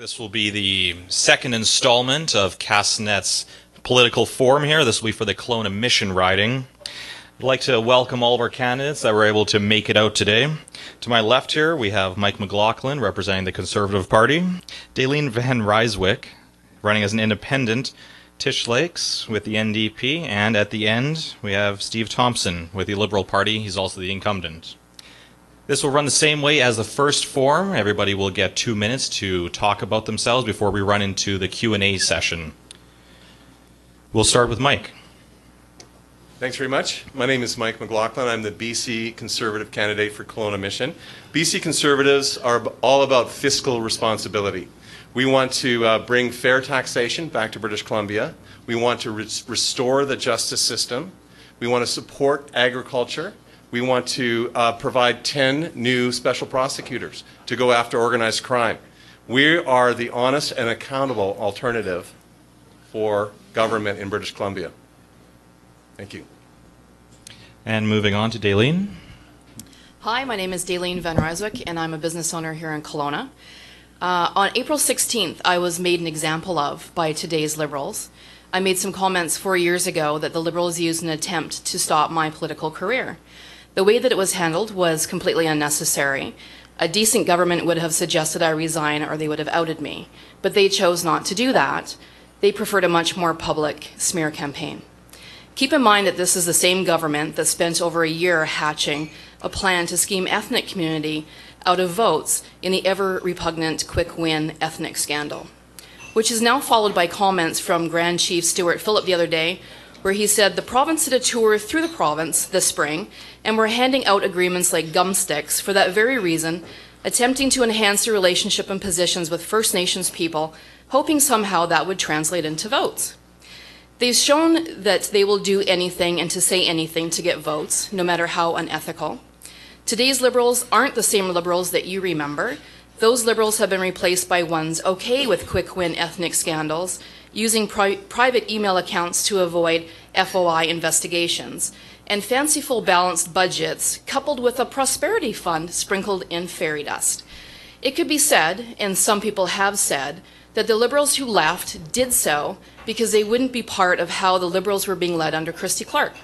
This will be the second installment of Castanet's political forum here. This will be for the Kelowna Mission riding. I'd like to welcome all of our candidates that were able to make it out today. To my left here, we have Mike McLaughlin representing the Conservative Party, Dayleen Van Ryswyk running as an independent, Tish Lakes with the NDP, and at the end, we have Steve Thompson with the Liberal Party. He's also the incumbent. This will run the same way as the first form. Everybody will get two minutes to talk about themselves before we run into the Q&A session. We'll start with Mike. Thanks very much. My name is Mike McLaughlin. I'm the BC Conservative candidate for Kelowna Mission. BC Conservatives are all about fiscal responsibility. We want to uh, bring fair taxation back to British Columbia. We want to re restore the justice system. We want to support agriculture. We want to uh, provide 10 new special prosecutors to go after organized crime. We are the honest and accountable alternative for government in British Columbia. Thank you. And moving on to Dayleen. Hi, my name is Dayleen Van Ryswyk, and I'm a business owner here in Kelowna. Uh, on April 16th, I was made an example of by today's Liberals. I made some comments four years ago that the Liberals used an attempt to stop my political career. The way that it was handled was completely unnecessary. A decent government would have suggested I resign or they would have outed me, but they chose not to do that. They preferred a much more public smear campaign. Keep in mind that this is the same government that spent over a year hatching a plan to scheme ethnic community out of votes in the ever repugnant quick win ethnic scandal, which is now followed by comments from Grand Chief Stewart Phillip the other day where he said the province did a tour through the province this spring and were handing out agreements like gum sticks for that very reason, attempting to enhance the relationship and positions with First Nations people, hoping somehow that would translate into votes. They've shown that they will do anything and to say anything to get votes, no matter how unethical. Today's liberals aren't the same liberals that you remember. Those liberals have been replaced by ones okay with quick win ethnic scandals using pri private email accounts to avoid FOI investigations, and fanciful balanced budgets coupled with a prosperity fund sprinkled in fairy dust. It could be said, and some people have said, that the Liberals who left did so because they wouldn't be part of how the Liberals were being led under Christy Clark.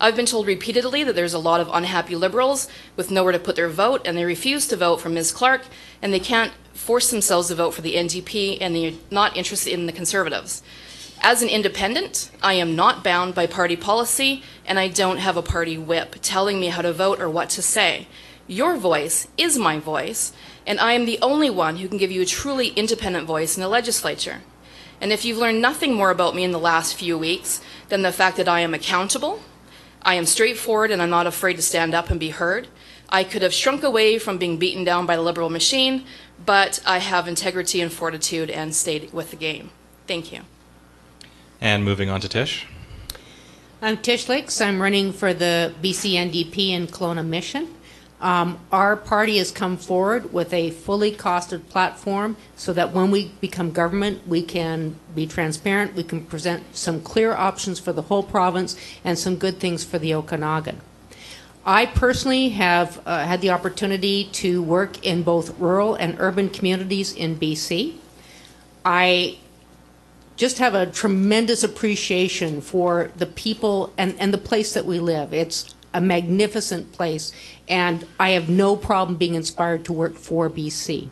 I've been told repeatedly that there's a lot of unhappy Liberals with nowhere to put their vote, and they refuse to vote for Ms. Clark, and they can't force themselves to vote for the NDP, and they're not interested in the Conservatives. As an independent, I am not bound by party policy, and I don't have a party whip telling me how to vote or what to say. Your voice is my voice, and I am the only one who can give you a truly independent voice in the legislature. And if you've learned nothing more about me in the last few weeks than the fact that I am accountable, I am straightforward and I'm not afraid to stand up and be heard. I could have shrunk away from being beaten down by the liberal machine, but I have integrity and fortitude and stayed with the game. Thank you. And moving on to Tish. I'm Tish Lakes. I'm running for the BC NDP in Kelowna Mission. Um, our party has come forward with a fully costed platform so that when we become government, we can be transparent, we can present some clear options for the whole province and some good things for the Okanagan. I personally have uh, had the opportunity to work in both rural and urban communities in BC. I just have a tremendous appreciation for the people and, and the place that we live. It's a magnificent place, and I have no problem being inspired to work for BC.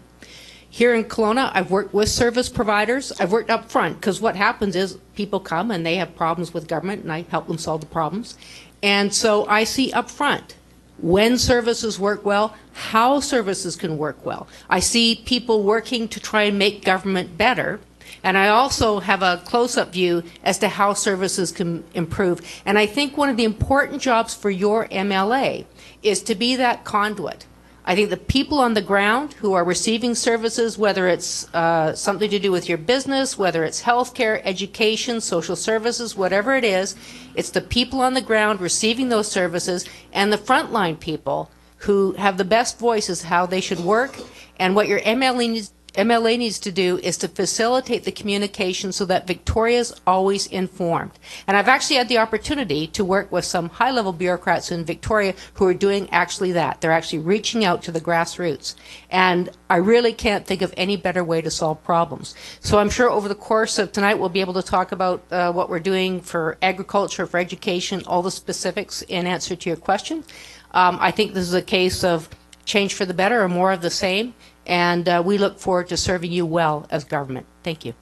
Here in Kelowna, I've worked with service providers. I've worked up front because what happens is people come and they have problems with government, and I help them solve the problems. And so I see up front when services work well, how services can work well. I see people working to try and make government better. And I also have a close-up view as to how services can improve. And I think one of the important jobs for your MLA is to be that conduit. I think the people on the ground who are receiving services, whether it's uh, something to do with your business, whether it's healthcare, education, social services, whatever it is, it's the people on the ground receiving those services and the frontline people who have the best voices how they should work. And what your MLA needs, MLA needs to do is to facilitate the communication so that Victoria is always informed. And I've actually had the opportunity to work with some high-level bureaucrats in Victoria who are doing actually that. They're actually reaching out to the grassroots. And I really can't think of any better way to solve problems. So I'm sure over the course of tonight we'll be able to talk about uh, what we're doing for agriculture, for education, all the specifics in answer to your question. Um, I think this is a case of change for the better or more of the same, and uh, we look forward to serving you well as government. Thank you.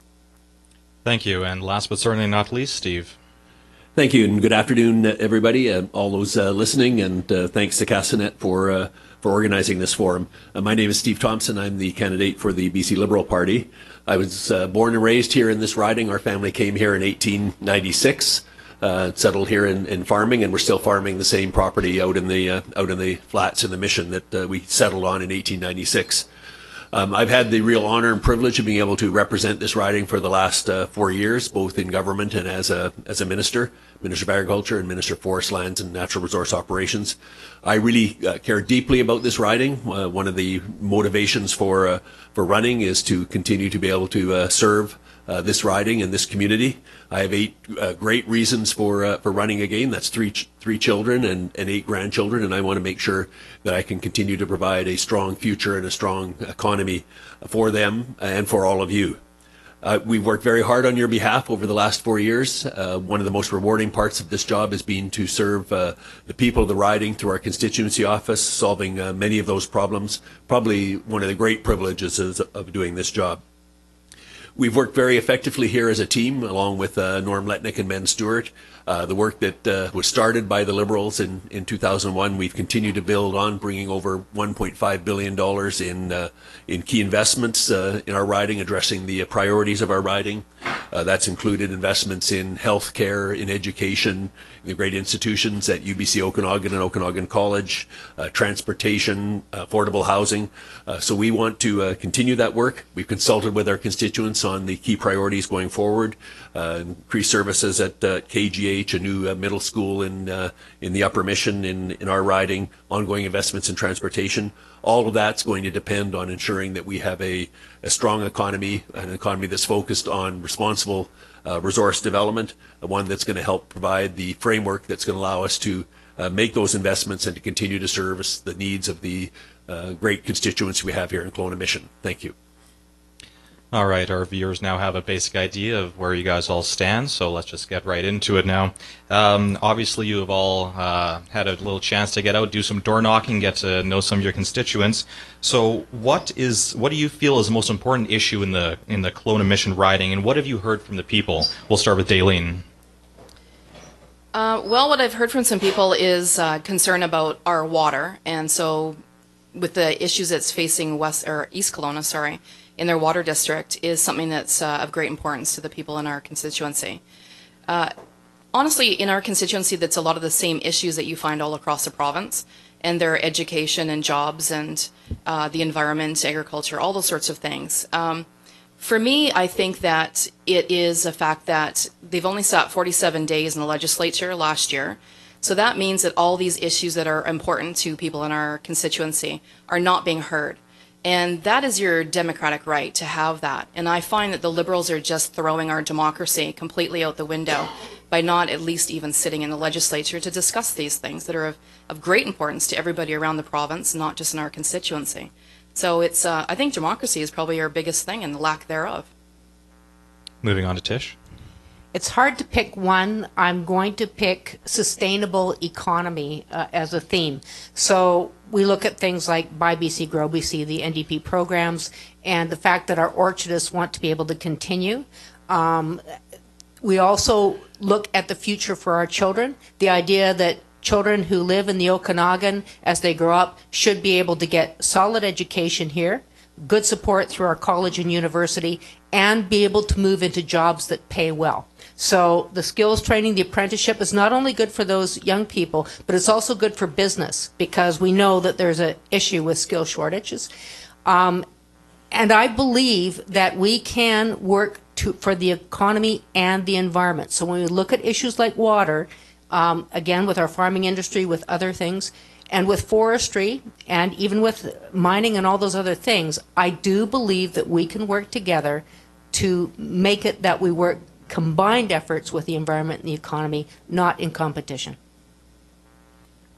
Thank you. And last but certainly not least, Steve. Thank you, and good afternoon, uh, everybody, uh, all those uh, listening, and uh, thanks to Castanet for uh, for organizing this forum. Uh, my name is Steve Thompson. I'm the candidate for the BC Liberal Party. I was born and raised here in this riding. Our family came here in 1896 uh, settled here in, in farming, and we're still farming the same property out in the uh, out in the flats in the mission that uh, we settled on in 1896. Um, I've had the real honor and privilege of being able to represent this riding for the last uh, four years, both in government and as a as a minister, Minister of Agriculture and Minister of Forest Lands and Natural Resource Operations. I really uh, care deeply about this riding. Uh, one of the motivations for uh, for running is to continue to be able to uh, serve uh, this riding and this community. I have eight uh, great reasons for uh, for running again. That's three ch- three children and, and eight grandchildren, and I want to make sure that I can continue to provide a strong future and a strong economy for them and for all of you. Uh, we've worked very hard on your behalf over the last four years. Uh, one of the most rewarding parts of this job has been to serve uh, the people of the riding through our constituency office, solving many of those problems. Probably one of the great privileges of doing this job. We've worked very effectively here as a team, along with uh, Norm Letnick and Ben Stewart. Uh, the work that uh, was started by the Liberals in, in 2001, we've continued to build on, bringing over $1.5 billion in, uh, in key investments uh, in our riding, addressing the priorities of our riding. Uh, that's included investments in healthcare, in education, the great institutions at UBC Okanagan and Okanagan College, uh, transportation, affordable housing. Uh, so we want to uh, continue that work. We've consulted with our constituents on the key priorities going forward. Uh, increased services at KGH, a new middle school in in the Upper Mission in in our riding, ongoing investments in transportation all of that's going to depend on ensuring that we have a, a strong economy, an economy that's focused on responsible uh, resource development, one that's going to help provide the framework that's going to allow us to uh, make those investments and to continue to service the needs of the uh, great constituents we have here in Kelowna Mission. Thank you. All right, our viewers now have a basic idea of where you guys all stand, so let's just get right into it now. Um, obviously, you have all uh, had a little chance to get out, do some door knocking, get to know some of your constituents. So, what is what do you feel is the most important issue in the in the Kelowna Mission riding, and what have you heard from the people? We'll start with Dayleen. Uh, well, what I've heard from some people is uh, concern about our water, and so with the issues that's facing West or East Kelowna, sorry in their water district is something that's uh, of great importance to the people in our constituency. Uh, honestly, in our constituency, that's a lot of the same issues that you find all across the province, and their education and jobs and uh, the environment, agriculture, all those sorts of things. Um, for me, I think that it is a fact that they've only sat 47 days in the legislature last year. So that means that all these issues that are important to people in our constituency are not being heard. And that is your democratic right to have that. And I find that the Liberals are just throwing our democracy completely out the window by not at least even sitting in the legislature to discuss these things that are of, of great importance to everybody around the province, not just in our constituency. So it's, uh, I think democracy is probably our biggest thing and the lack thereof. Moving on to Tish. It's hard to pick one. I'm going to pick sustainable economy uh, as a theme. So we look at things like Buy BC, Grow BC, the NDP programs, and the fact that our orchardists want to be able to continue. Um, we also look at the future for our children, the idea that children who live in the Okanagan as they grow up should be able to get solid education here, good support through our college and university, and be able to move into jobs that pay well. So the skills training, the apprenticeship is not only good for those young people, but it's also good for business because we know that there's an issue with skill shortages. Um, and I believe that we can work to, for the economy and the environment. So when we look at issues like water, um, again with our farming industry, with other things, and with forestry and even with mining and all those other things, I do believe that we can work together to make it that we work combined efforts with the environment and the economy, not in competition.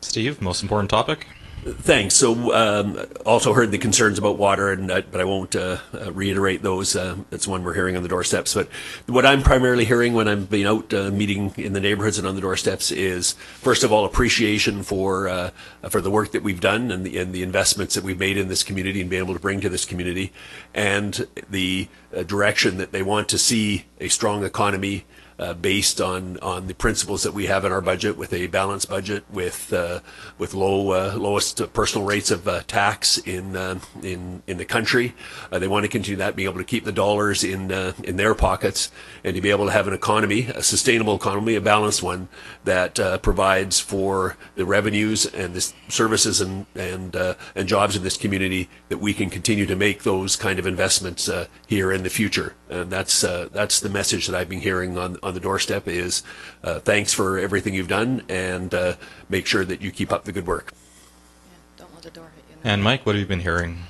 Steve, most important topic? Thanks. So, um, also heard the concerns about water, and uh, but I won't uh, uh, reiterate those. Uh, it's one we're hearing on the doorsteps. But what I'm primarily hearing when I'm being out uh, meeting in the neighborhoods and on the doorsteps is, first of all, appreciation for uh, for the work that we've done and the and the investments that we've made in this community and being able to bring to this community, and the direction that they want to see a strong economy uh, based on on the principles that we have in our budget, with a balanced budget, with uh, with low uh, lowest personal rates of uh, tax in uh, in in the country. Uh, they want to continue that, being able to keep the dollars in in their pockets, and to be able to have an economy, a sustainable economy, a balanced one that provides for the revenues and the services and and and jobs in this community that we can continue to make those kind of investments here in the future. And that's that's the message that I've been hearing on on the doorstep is uh, thanks for everything you've done and uh, make sure that you keep up the good work. don't let the door hit you. And Mike, what have you been hearing?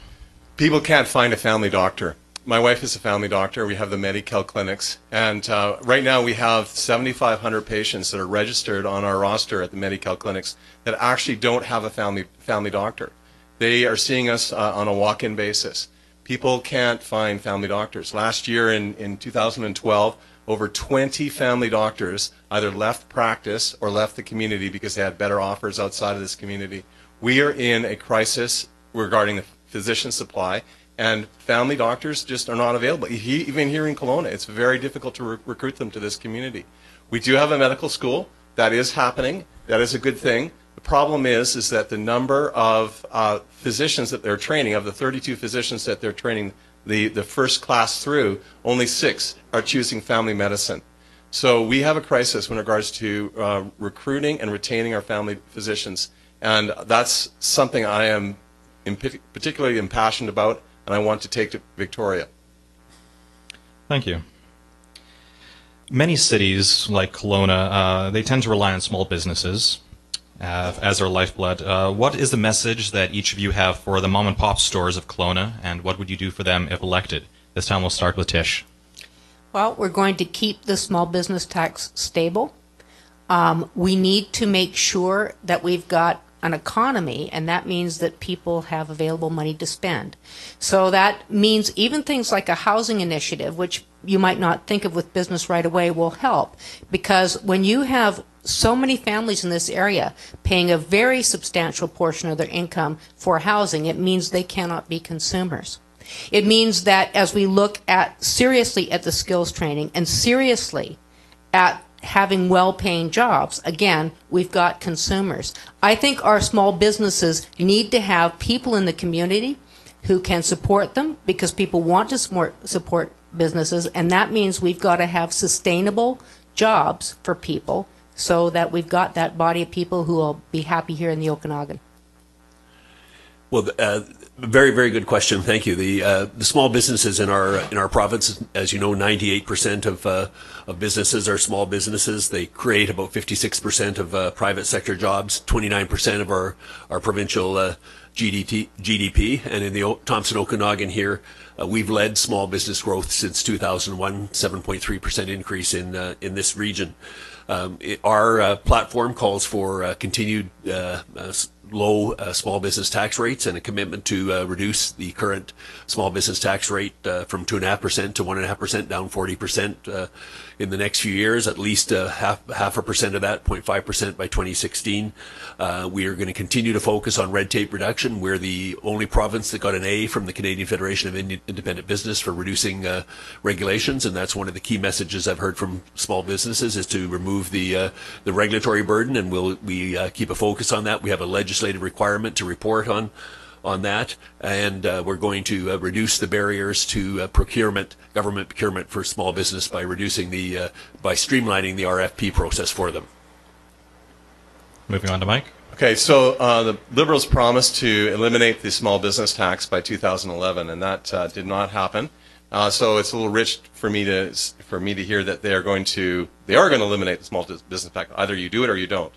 People can't find a family doctor. My wife is a family doctor. We have the Medi-Cal clinics. And uh, right now we have 7,500 patients that are registered on our roster at the Medi-Cal clinics that actually don't have a family, family doctor. They are seeing us uh, on a walk-in basis. People can't find family doctors. Last year in, in 2012, over 20 family doctors either left practice or left the community because they had better offers outside of this community. We are in a crisis regarding the physician supply, and family doctors just are not available. Even here in Kelowna, it's very difficult to re recruit them to this community. We do have a medical school. That is happening. That is a good thing. The problem is, is that the number of uh, physicians that they're training, of the 32 physicians that they're training, the, the first class through, only six are choosing family medicine. So we have a crisis in regards to uh, recruiting and retaining our family physicians. And that's something I am particularly impassioned about and I want to take to Victoria. Thank you. Many cities, like Kelowna, uh, they tend to rely on small businesses uh, as our lifeblood. Uh, what is the message that each of you have for the mom and pop stores of Kelowna, and what would you do for them if elected? This time we'll start with Tish. Well, we're going to keep the small business tax stable. Um, we need to make sure that we've got an economy, and that means that people have available money to spend. So that means even things like a housing initiative, which you might not think of with business right away, will help. Because when you have so many families in this area paying a very substantial portion of their income for housing, it means they cannot be consumers. It means that as we look at seriously at the skills training and seriously at having well-paying jobs, again, we've got consumers. I think our small businesses need to have people in the community who can support them because people want to support businesses, and that means we've got to have sustainable jobs for people so that we've got that body of people who will be happy here in the Okanagan. Well, uh, very, very good question. Thank you. The uh, the small businesses in our in our province, as you know, 98% of uh, of businesses are small businesses. They create about 56% of uh, private sector jobs, 29% of our our provincial uh, GDP, GDP, and in the o Thompson Okanagan here, uh, we've led small business growth since 2001, 7.3% increase in in this region. Um, it, our uh, platform calls for uh, continued uh, uh, low uh, small business tax rates and a commitment to reduce the current small business tax rate from 2.5% to 1.5%, down 40% uh, in the next few years, at least uh, half, half a percent of that, 0.5% by 2016. Uh, we are going to continue to focus on red tape reduction. We're the only province that got an A from the Canadian Federation of Independent Business for reducing regulations, and that's one of the key messages I've heard from small businesses is to remove the the regulatory burden, and we'll, we keep a focus on that. We have a legislative requirement to report on on that, and uh, we're going to uh, reduce the barriers to uh, procurement, government procurement for small business by reducing the uh, by streamlining the RFP process for them. Moving on to Mike. Okay, so uh, the Liberals promised to eliminate the small business tax by 2011, and that uh, did not happen. so it's a little rich for me to for me to hear that they are going to they are going to eliminate the small business tax. Either you do it or you don't.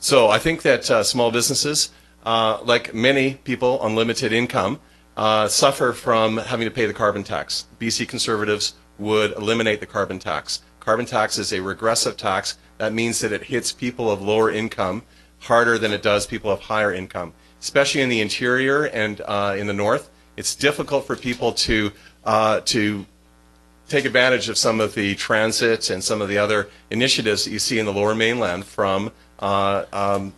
So I think that uh, small businesses, uh, like many people on limited income, uh, suffer from having to pay the carbon tax. BC Conservatives would eliminate the carbon tax. Carbon tax is a regressive tax. That means that it hits people of lower income harder than it does people of higher income, especially in the interior and uh, in the north. It's difficult for people to uh, to take advantage of some of the transit and some of the other initiatives that you see in the lower mainland from uh, um,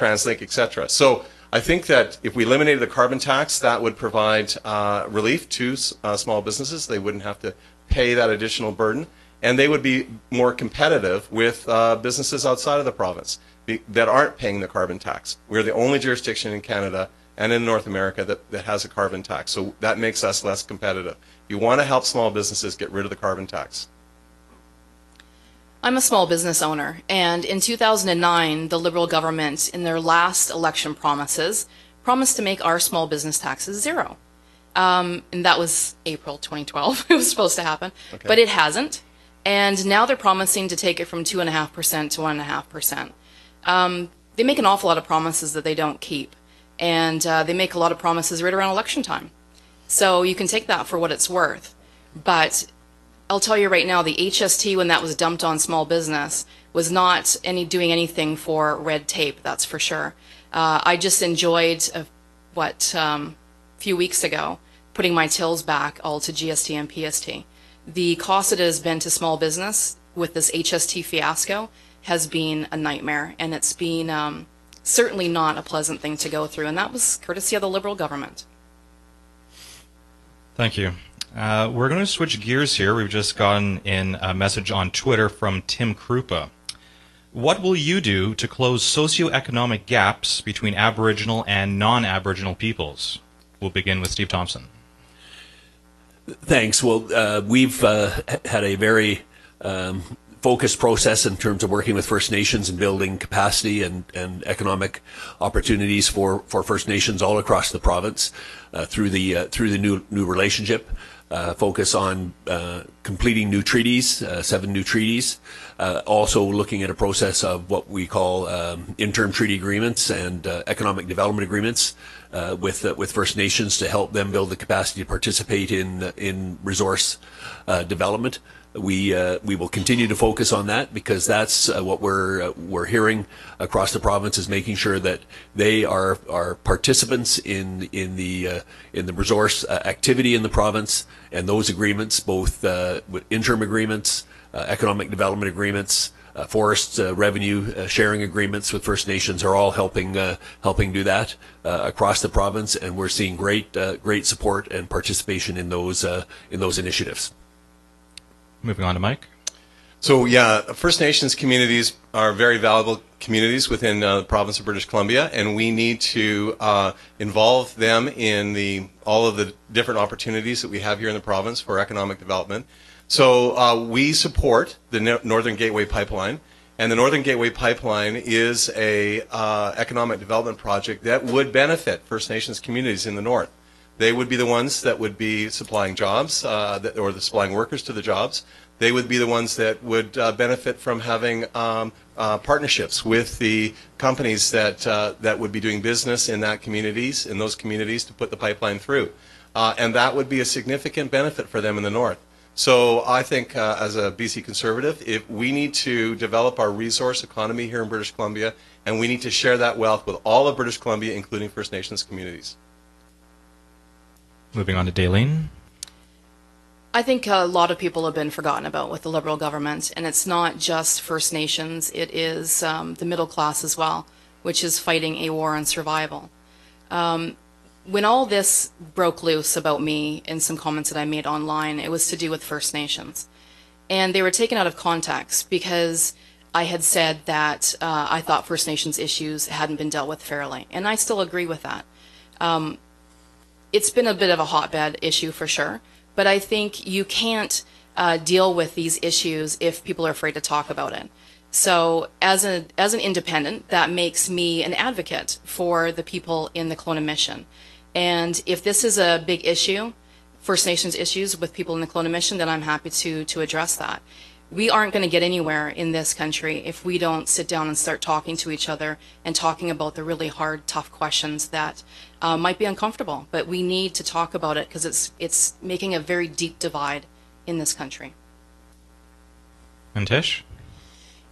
TransLink, etc. So I think that if we eliminated the carbon tax, that would provide uh, relief to uh, small businesses. They wouldn't have to pay that additional burden, and they would be more competitive with uh, businesses outside of the province that aren't paying the carbon tax. We're the only jurisdiction in Canada and in North America that, that has a carbon tax, so that makes us less competitive. You want to help small businesses get rid of the carbon tax. I'm a small business owner, and in 2009, the Liberal government, in their last election promises, promised to make our small business taxes zero. Um, and that was April 2012. it was supposed to happen, Okay. but it hasn't. And now they're promising to take it from 2.5% to 1.5%. Um, they make an awful lot of promises that they don't keep. And uh, they make a lot of promises right around election time. So you can take that for what it's worth. But I'll tell you right now, the HST, when that was dumped on small business, was not any doing anything for red tape. That's for sure. Uh, I just enjoyed uh, what um, a few weeks ago putting my tills back all to GST and PST. The cost it has been to small business with this HST fiasco has been a nightmare, and it's been um, certainly not a pleasant thing to go through. And that was courtesy of the Liberal government. Thank you. Uh, we're going to switch gears here. We've just gotten in a message on Twitter from Tim Krupa. What will you do to close socioeconomic gaps between Aboriginal and non-Aboriginal peoples? We'll begin with Steve Thompson. Thanks. Well, uh, we've uh, had a very um, focused process in terms of working with First Nations and building capacity and, and economic opportunities for, for First Nations all across the province uh, through the uh, through the new new relationship. Uh, focus on uh, completing new treaties, uh, seven new treaties. Uh, also looking at a process of what we call um, interim treaty agreements and uh, economic development agreements uh, with uh, with First Nations to help them build the capacity to participate in uh, in resource uh, development. We we will continue to focus on that because that's what we're we're hearing across the province is making sure that they are are participants in in the in the resource activity in the province and those agreements, both with interim agreements, economic development agreements, uh, forest uh, revenue uh, sharing agreements with First Nations are all helping uh, helping do that uh, across the province, and we're seeing great uh, great support and participation in those uh, in those initiatives. Moving on to Mike. So yeah, First Nations communities are very valuable communities within uh, the province of British Columbia, and we need to uh, involve them in the all of the different opportunities that we have here in the province for economic development. So uh, we support the No- Northern Gateway Pipeline, and the Northern Gateway Pipeline is a uh, economic development project that would benefit First Nations communities in the north. They would be the ones that would be supplying jobs, uh, that, or the supplying workers to the jobs. They would be the ones that would uh, benefit from having um, uh, partnerships with the companies that uh, that would be doing business in that communities, in those communities, to put the pipeline through, and that would be a significant benefit for them in the north. So I think, uh, as a BC conservative, if we need to develop our resource economy here in British Columbia, and we need to share that wealth with all of British Columbia, including First Nations communities. Moving on to Dayleen. I think a lot of people have been forgotten about with the Liberal government, and it's not just First Nations, it is um, the middle class as well, which is fighting a war on survival. Um, when all this broke loose about me in some comments that I made online, it was to do with First Nations. And they were taken out of context because I had said that uh, I thought First Nations issues hadn't been dealt with fairly, and I still agree with that it's been a bit of a hotbed issue for sure, but I think you can't uh, deal with these issues if people are afraid to talk about it. So, as a as an independent, that makes me an advocate for the people in the Kelowna Mission. And if this is a big issue, First Nations issues with people in the Kelowna Mission, then I'm happy to to address that. we aren't going to get anywhere in this country if we don't sit down and start talking to each other and talking about the really hard, tough questions that uh, might be uncomfortable. But we need to talk about it because it's it's making a very deep divide in this country. And Tish?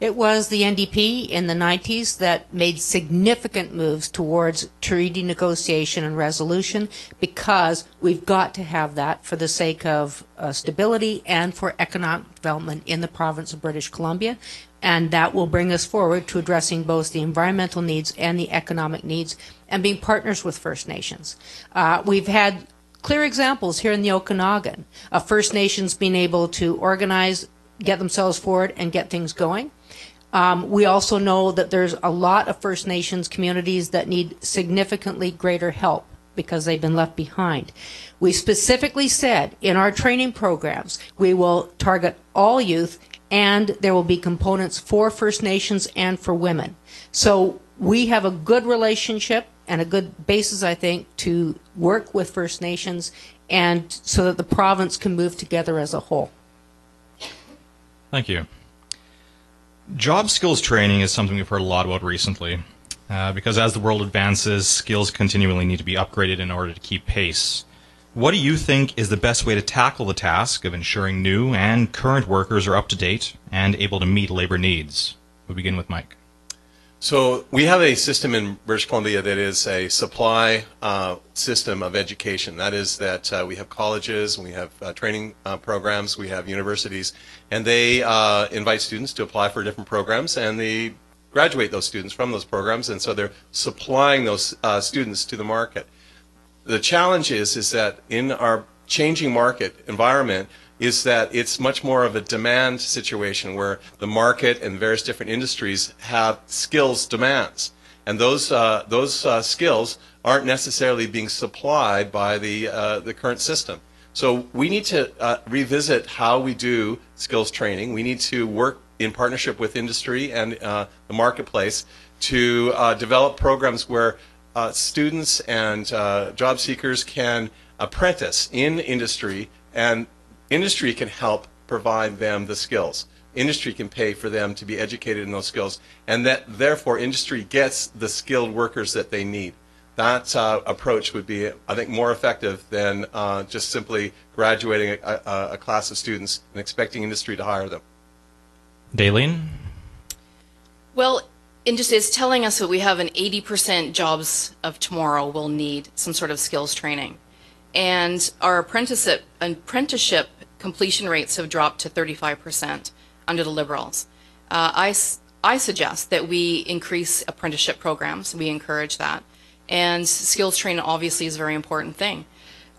It was the NDP in the 90s that made significant moves towards treaty negotiation and resolution because we've got to have that for the sake of uh, stability and for economic development in the province of British Columbia. And that will bring us forward to addressing both the environmental needs and the economic needs and being partners with First Nations. Uh, we've had clear examples here in the Okanagan of First Nations being able to organize, get themselves forward, and get things going. Um, we also know that there's a lot of First Nations communities that need significantly greater help because they've been left behind. We specifically said in our training programs we will target all youth and there will be components for First Nations and for women. So we have a good relationship and a good basis, I think, to work with First Nations and so that the province can move together as a whole. Thank you. Job skills training is something we've heard a lot about recently. Uh, because as the world advances, skills continually need to be upgraded in order to keep pace. What do you think is the best way to tackle the task of ensuring new and current workers are up to date and able to meet labor needs? We'll begin with Mike. So we have a system in British Columbia that is a supply uh, system of education. That is that uh, we have colleges, we have uh, training uh, programs, we have universities, and they uh, invite students to apply for different programs, and they graduate those students from those programs, and so they're supplying those uh, students to the market. The challenge is is that in our changing market environment, is that it's much more of a demand situation where the market and various different industries have skills demands. And those, uh, those uh, skills aren't necessarily being supplied by the, uh, the current system. So we need to uh, revisit how we do skills training. We need to work in partnership with industry and uh, the marketplace to uh, develop programs where students and job seekers can apprentice in industry and Industry can help provide them the skills. Industry can pay for them to be educated in those skills, and that therefore industry gets the skilled workers that they need. That uh, approach would be, I think, more effective than uh, just simply graduating a, a, a, class of students and expecting industry to hire them. Dayleen? Well, industry is telling us that we have an 80% jobs of tomorrow will need some sort of skills training. And our apprenticeship, apprenticeship completion rates have dropped to 35% under the Liberals. Uh, I, I suggest that we increase apprenticeship programs. We encourage that. And skills training obviously is a very important thing.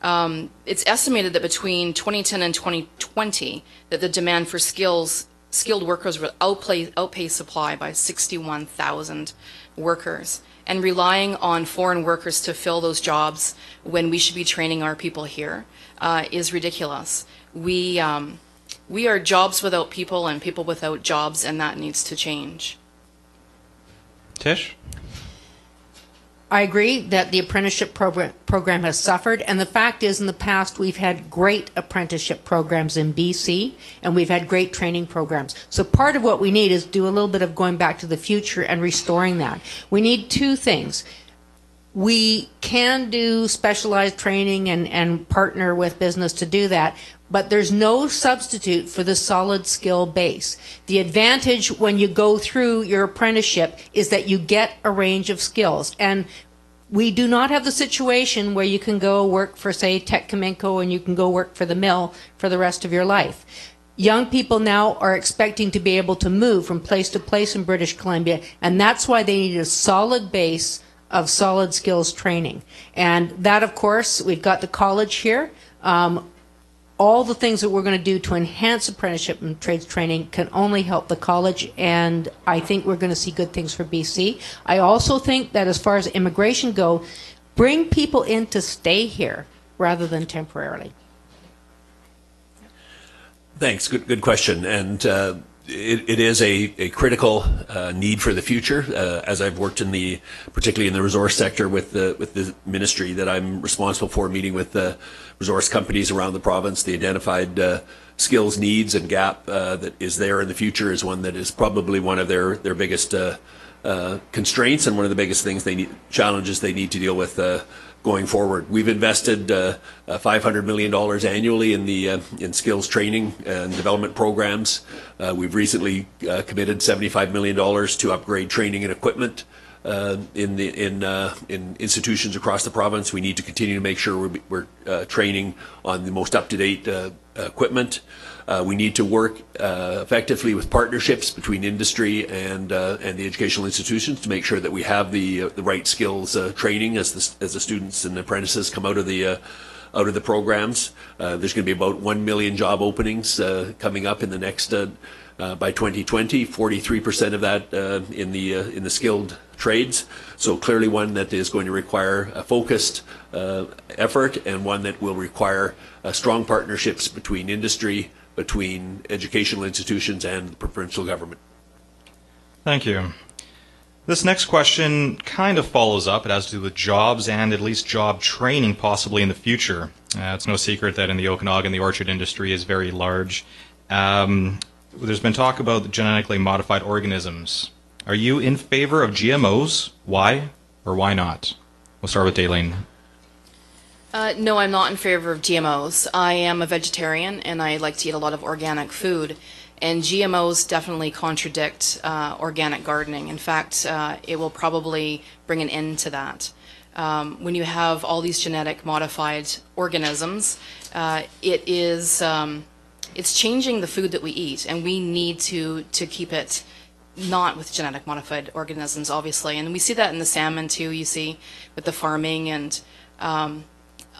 Um, it's estimated that between 2010 and 2020 that the demand for skills skilled workers will outplay, outpace supply by 61,000 workers. And relying on foreign workers to fill those jobs when we should be training our people here uh, is ridiculous we um, we are jobs without people and people without jobs, and that needs to change. Tish? I agree that the apprenticeship program, program has suffered, and the fact is, in the past, we've had great apprenticeship programs in BC, and we've had great training programs. So part of what we need is do a little bit of going back to the future and restoring that. We need two things we can do specialized training and, and partner with business to do that, but there's no substitute for the solid skill base. The advantage when you go through your apprenticeship is that you get a range of skills. And we do not have the situation where you can go work for, say, Teck Tecominco and you can go work for the mill for the rest of your life. Young people now are expecting to be able to move from place to place in British Columbia, and that's why they need a solid base of solid skills training. And that, of course, we've got the college here. Um, all the things that we're going to do to enhance apprenticeship and trades training can only help the college, and I think we're going to see good things for BC. I also think that as far as immigration go, bring people in to stay here rather than temporarily. Thanks. Good, good question. And uh, it, it is a, a critical uh, need for the future. Uh, as I've worked in the, particularly in the resource sector with the with the ministry that I'm responsible for, meeting with the resource companies around the province, the identified uh, skills needs and gap uh, that is there in the future is one that is probably one of their their biggest uh, uh, constraints and one of the biggest things they need challenges they need to deal with going forward. We've invested uh, uh, $500 million annually in the uh, in skills training and development programs. Uh, we've recently uh, committed $75 million to upgrade training and equipment uh, in the in in institutions across the province. We need to continue to make sure we're, we're training on the most up to date equipment. Uh, we need to work uh, effectively with partnerships between industry and uh, and the educational institutions to make sure that we have the uh, the right skills uh, training as the as the students and apprentices come out of the uh, out of the programs. there's going to be about one million job openings coming up in the next. Uh, by 2020, 43% of that uh, in the uh, in the skilled trades. So clearly, one that is going to require a focused effort and one that will require strong partnerships between industry, between educational institutions and the provincial government. Thank you. This next question kind of follows up. It has to do with jobs and at least job training possibly in the future. Uh, it's no secret that in the Okanagan, the orchard industry is very large. Um, there's been talk about genetically modified organisms. Are you in favor of GMOs? Why or why not? We'll start with Dayleen. Uh, no, I'm not in favor of GMOs. I am a vegetarian and I like to eat a lot of organic food. And GMOs definitely contradict uh, organic gardening. In fact, uh, it will probably bring an end to that. Um, when you have all these genetic modified organisms, uh, it is um, it's changing the food that we eat, and we need to to keep it not with genetic modified organisms, obviously. And we see that in the salmon too. You see with the farming and um,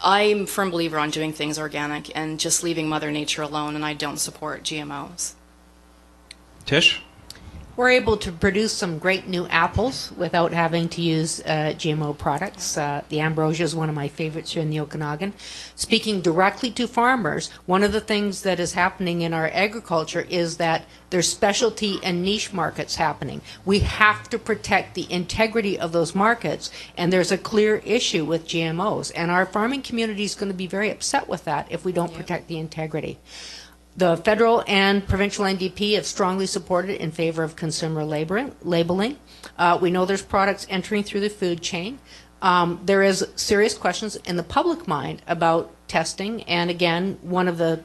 I'm a firm believer on doing things organic and just leaving Mother Nature alone, and I don't support GMOs. Tish? We're able to produce some great new apples without having to use uh, GMO products. Uh, the ambrosia is one of my favorites here in the Okanagan. Speaking directly to farmers, one of the things that is happening in our agriculture is that there's specialty and niche markets happening. We have to protect the integrity of those markets, and there's a clear issue with GMOs. And our farming community is going to be very upset with that if we don't protect the integrity. The federal and provincial NDP have strongly supported in favor of consumer labeling. labeling. Uh, we know there's products entering through the food chain. Um, there is serious questions in the public mind about testing, and again, one of the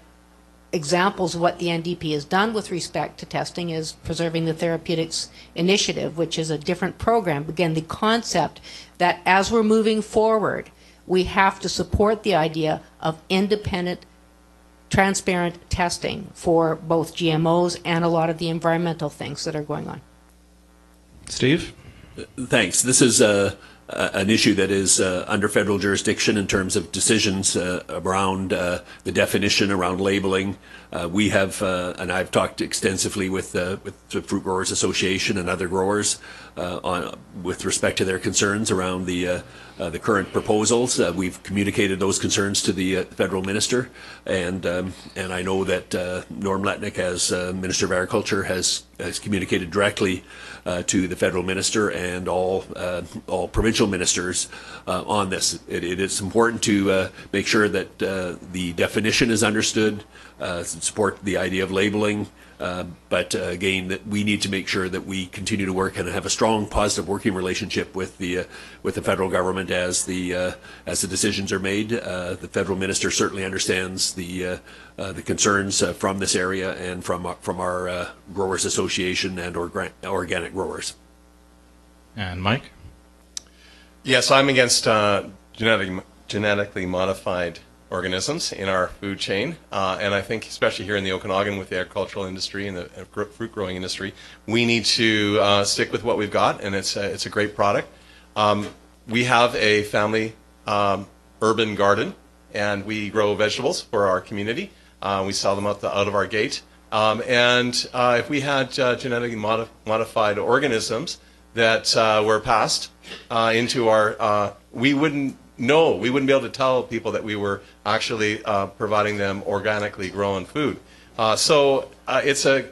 examples of what the NDP has done with respect to testing is preserving the therapeutics initiative, which is a different program. Again, the concept that as we're moving forward, we have to support the idea of independent transparent testing for both GMOs and a lot of the environmental things that are going on. Steve? Thanks. This is uh, an issue that is uh, under federal jurisdiction in terms of decisions uh, around uh, the definition, around labeling. Uh, we have, uh, and I've talked extensively with, with the Fruit Growers Association and other growers on, with respect to their concerns around the uh, the current proposals. Uh, we've communicated those concerns to the uh, federal minister, and um, and I know that uh, Norm Letnick, as uh, Minister of Agriculture, has has communicated directly to the federal minister and all all provincial ministers on this. It, it is important to make sure that the definition is understood, support the idea of labeling. Uh, but uh, again, that we need to make sure that we continue to work and have a strong, positive working relationship with the uh, with the federal government as the uh, as the decisions are made. Uh, the federal minister certainly understands the the concerns from this area and from from our growers association and or organic growers. And Mike. Yes, I'm against genetic, genetically modified organisms in our food chain. Uh, and I think, especially here in the Okanagan with the agricultural industry and the uh, fruit growing industry, we need to uh, stick with what we've got, and it's a, it's a great product. Um, we have a family um, urban garden, and we grow vegetables for our community. Uh, we sell them out, the, out of our gate. Um, and uh, if we had uh, genetically modif modified organisms that were passed into our, we wouldn't no, we wouldn't be able to tell people that we were actually uh, providing them organically grown food. Uh, so uh, it's a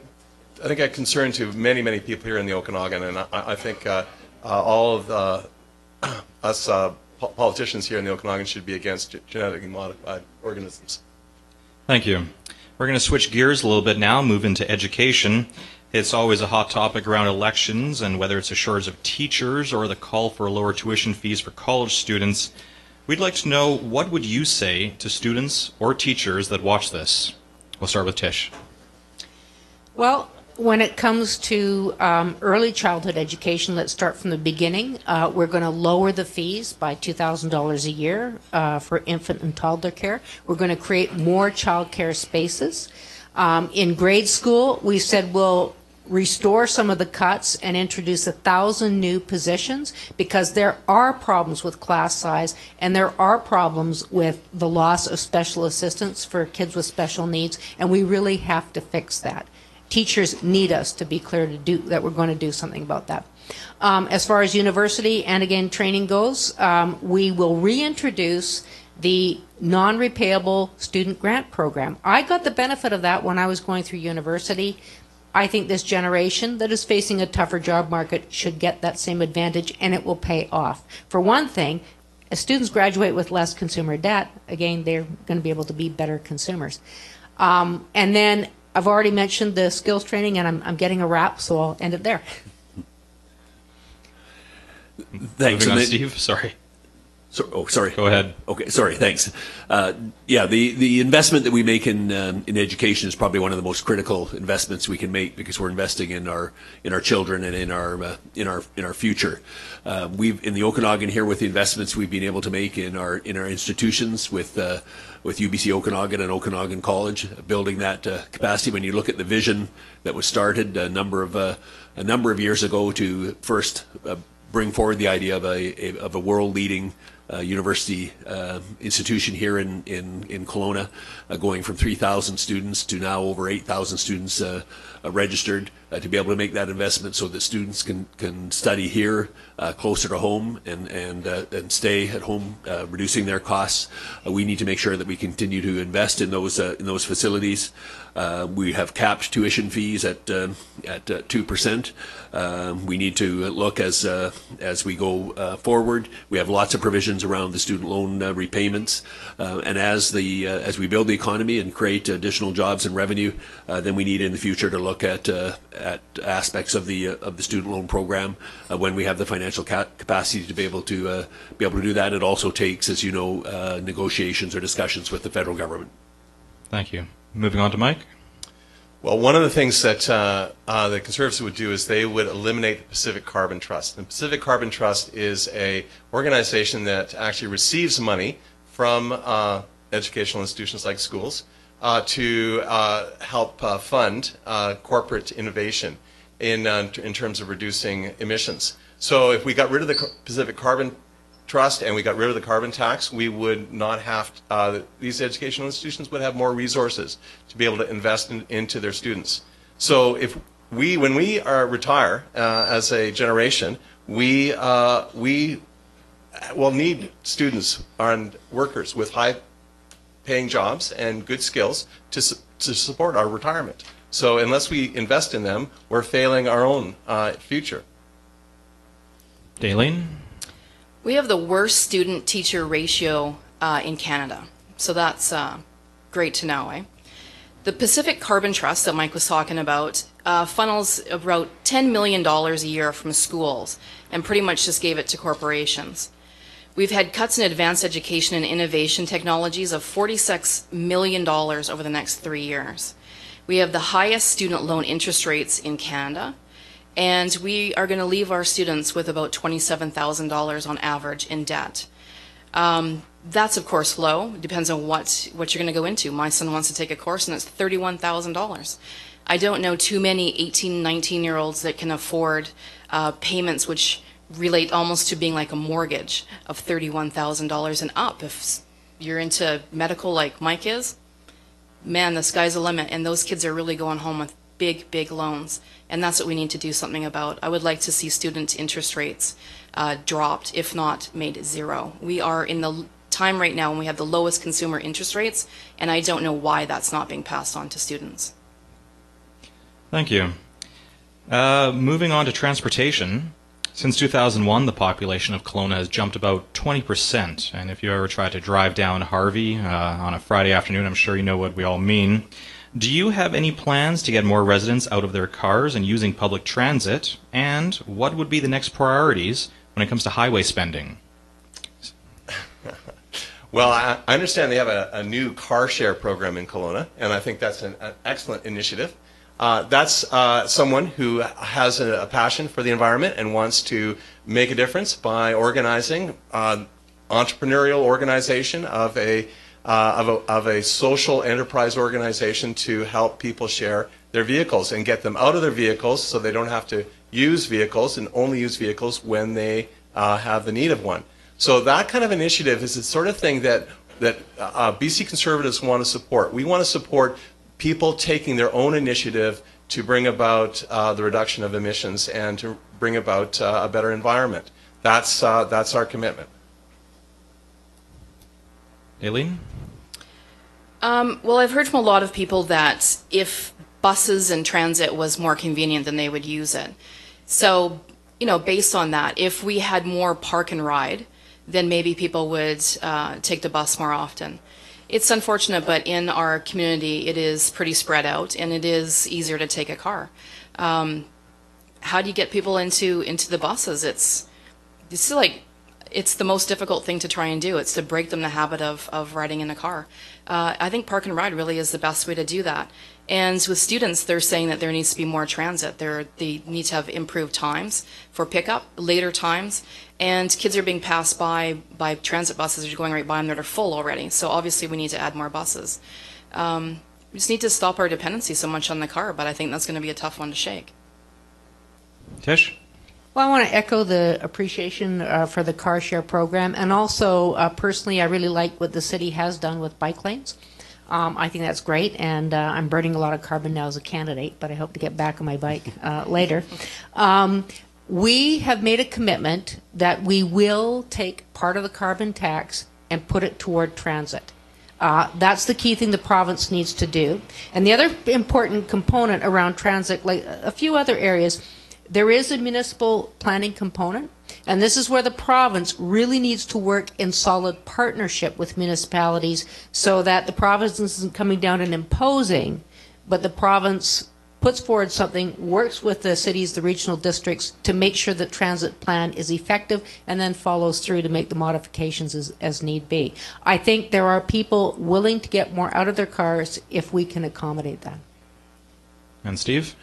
I think a concern to many, many people here in the Okanagan, and I, I think uh, uh, all of uh, us uh, po- politicians here in the Okanagan should be against ge- genetically modified organisms. Thank you. We're going to switch gears a little bit now, move into education. It's always a hot topic around elections and whether it's a shortage of teachers or the call for lower tuition fees for college students. We'd like to know what would you say to students or teachers that watch this? We'll start with Tish. Well, when it comes to um, early childhood education, let's start from the beginning. Uh, we're going to lower the fees by $2,000 a year uh, for infant and toddler care. We're going to create more child care spaces. Um, in grade school, we said we'll restore some of the cuts and introduce a thousand new positions because there are problems with class size and there are problems with the loss of special assistance for kids with special needs, and we really have to fix that teachers need us to be clear to do that we're going to do something about that. Um, as far as university and again training goes, um, we will reintroduce the non-repayable student grant program. I got the benefit of that when I was going through university. I think this generation that is facing a tougher job market should get that same advantage and it will pay off. For one thing, as students graduate with less consumer debt, again, they're going to be able to be better consumers. Um, and then I've already mentioned the skills training, and I'm, I'm getting a wrap, so I'll end it there. Thanks. Moving on, Steve. Sorry. So, oh, sorry. Go ahead. Okay, sorry. Thanks. Uh, yeah, the, the investment that we make in um, in education is probably one of the most critical investments we can make because we're investing in our in our children and in our uh, in our in our future. Uh, we've in the Okanagan here with the investments we've been able to make in our in our institutions with uh, with UBC Okanagan and Okanagan College, building that uh, capacity. When you look at the vision that was started a number of uh, a number of years ago to first uh, bring forward the idea of a, a of a world leading uh, university uh, institution here in in in Kelowna, uh, going from 3,000 students to now over 8,000 students uh, uh, registered. Uh, to be able to make that investment so that students can can study here closer to home and and and stay at home, reducing their costs. We need to make sure that we continue to invest in those in those facilities. Uh, we have capped tuition fees at uh, at uh, two percent. Um, we need to look as uh, as we go uh, forward. We have lots of provisions around the student loan repayments, and as the as we build the economy and create additional jobs and revenue, then we need in the future to look at at aspects of the of the student loan program when we have the financial ca- capacity to be able to be able to do that. It also takes, as you know, negotiations or discussions with the federal government. Thank you. Moving on to Mike. Well, one of the things that uh, uh, the Conservatives would do is they would eliminate the Pacific Carbon Trust. The Pacific Carbon Trust is a organization that actually receives money from uh, educational institutions like schools uh, to uh, help uh, fund corporate innovation in, in terms of reducing emissions. So if we got rid of the Pacific Carbon trust and we got rid of the carbon tax, we would not have, uh, these educational institutions would have more resources to be able to invest in, into their students. So if we, when we are retire uh, as a generation, we, uh, we will need students and workers with high paying jobs and good skills to, su- to support our retirement. So unless we invest in them, we're failing our own uh, future. Dayleen. We have the worst student teacher ratio uh, in Canada. So that's uh, great to know, eh? The Pacific Carbon Trust that Mike was talking about uh, funnels about $10 million a year from schools and pretty much just gave it to corporations. We've had cuts in advanced education and innovation technologies of $46 million over the next three years. We have the highest student loan interest rates in Canada, and we are going to leave our students with about $27,000 on average in debt. Um, that's of course low. Depends on what what you're going to go into. My son wants to take a course, and it's thirty-one thousand dollars. I don't know too many 18, 19 year olds that can afford uh, payments which relate almost to being like a mortgage of thirty-one thousand dollars and up. If you're into medical like Mike is, man, the sky's the limit, and those kids are really going home with big, big loans, and that's what we need to do something about. I would like to see student interest rates uh, dropped, if not made zero. We are in the time right now when we have the lowest consumer interest rates, and I don't know why that's not being passed on to students. Thank you. Uh, moving on to transportation. Since 2001, the population of Kelowna has jumped about 20%. And if you ever try to drive down Harvey uh, on a Friday afternoon, I'm sure you know what we all mean. Do you have any plans to get more residents out of their cars and using public transit? And what would be the next priorities when it comes to highway spending? Well, I, I understand they have a, a new car share program in Kelowna, and I think that's an, an excellent initiative. Uh, that's uh, someone who has a, a passion for the environment and wants to make a difference by organizing uh, entrepreneurial organization of a, uh, of a of a social enterprise organization to help people share their vehicles and get them out of their vehicles so they don't have to use vehicles and only use vehicles when they uh, have the need of one. So that kind of initiative is the sort of thing that that uh, BC Conservatives want to support. We want to support people taking their own initiative to bring about uh, the reduction of emissions and to bring about uh, a better environment. That's uh, that's our commitment. Aileen? Um, well, I've heard from a lot of people that if buses and transit was more convenient, then they would use it. So, you know, based on that, if we had more park and ride, then maybe people would uh, take the bus more often. It's unfortunate, but in our community, it is pretty spread out, and it is easier to take a car. Um, how do you get people into into the buses? It's it's like it's the most difficult thing to try and do. It's to break them the habit of, of riding in a car. Uh, I think park and ride really is the best way to do that. And with students, they're saying that there needs to be more transit. They're, they need to have improved times for pickup, later times, and kids are being passed by by transit buses. They're going right by them that are full already. So obviously, we need to add more buses. Um, we just need to stop our dependency so much on the car, but I think that's going to be a tough one to shake. Tish? Well, I want to echo the appreciation uh, for the car share program, and also uh, personally, I really like what the city has done with bike lanes. Um, I think that's great, and uh, I'm burning a lot of carbon now as a candidate, but I hope to get back on my bike uh, later. Um, we have made a commitment that we will take part of the carbon tax and put it toward transit. Uh, that's the key thing the province needs to do. And the other important component around transit, like a few other areas, there is a municipal planning component, and this is where the province really needs to work in solid partnership with municipalities so that the province isn't coming down and imposing, but the province puts forward something, works with the cities, the regional districts to make sure the transit plan is effective and then follows through to make the modifications as, as need be. I think there are people willing to get more out of their cars if we can accommodate that. And Steve?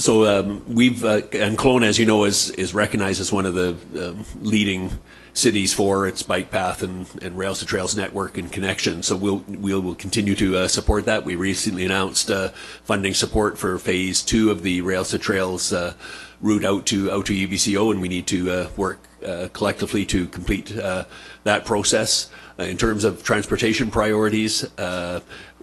So um, we've uh, and Kelowna, as you know, is is recognized as one of the um, leading cities for its bike path and, and rails to trails network and connection. So we'll we'll, will continue to uh, support that. We recently announced uh, funding support for phase two of the rails to trails uh, route out to out to UBCO, and we need to uh, work uh, collectively to complete that process. in terms of transportation priorities,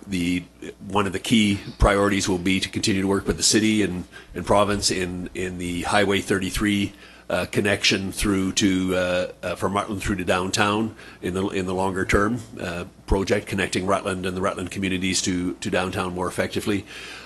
the one of the key priorities will be to continue to work with the city and, and province in in the Highway 33 uh, connection through to uh, uh, from Rutland through to downtown in the in the longer term uh, project connecting Rutland and the Rutland communities to to downtown more effectively.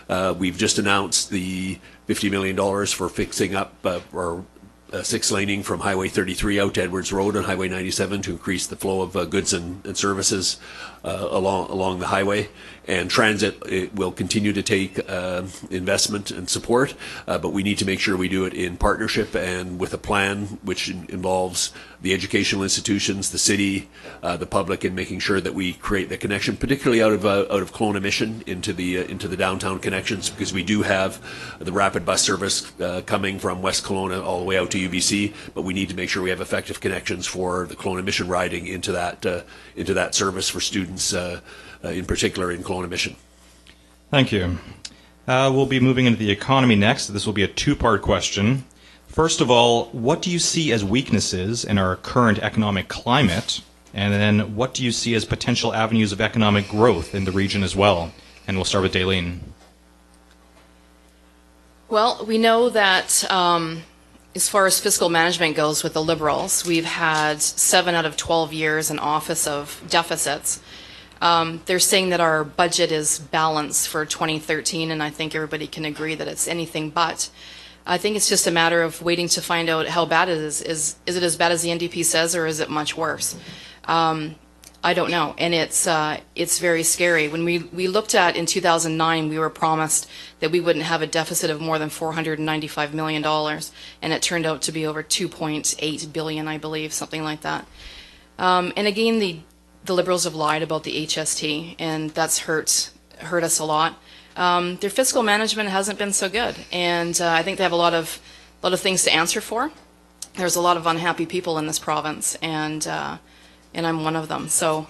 Uh, we've just announced the 50 million dollars for fixing up uh, or uh, six laning from Highway 33 out to Edwards Road and Highway 97 to increase the flow of uh, goods and, and services uh, along along the highway. And transit will continue to take uh, investment and support, uh, but we need to make sure we do it in partnership and with a plan which involves the educational institutions, the city, uh, the public, and making sure that we create the connection, particularly out of out of Kelowna Mission into the into the downtown connections, because we do have the rapid bus service coming from West Kelowna all the way out to UBC, but we need to make sure we have effective connections for the Kelowna Mission riding into that into that service for students students, uh, uh, in particular in Kelowna Mission. Thank you. Uh, we'll be moving into the economy next. This will be a two-part question. First of all, what do you see as weaknesses in our current economic climate? And then what do you see as potential avenues of economic growth in the region as well? And we'll start with Dayleen. Well, we know that um, as far as fiscal management goes with the Liberals, we've had seven out of 12 years in office of deficits. Um, they're saying that our budget is balanced for 2013, and I think everybody can agree that it's anything but. I think it's just a matter of waiting to find out how bad it is. Is is it as bad as the NDP says, or is it much worse? Um, I don't know, and it's uh, it's very scary. When we we looked at in 2009, we were promised that we wouldn't have a deficit of more than 495 million dollars, and it turned out to be over 2.8 billion, I believe, something like that. Um, and again, the the Liberals have lied about the HST, and that's hurt hurt us a lot. Um, their fiscal management hasn't been so good, and uh, I think they have a lot of lot of things to answer for. There's a lot of unhappy people in this province, and uh, and I'm one of them. So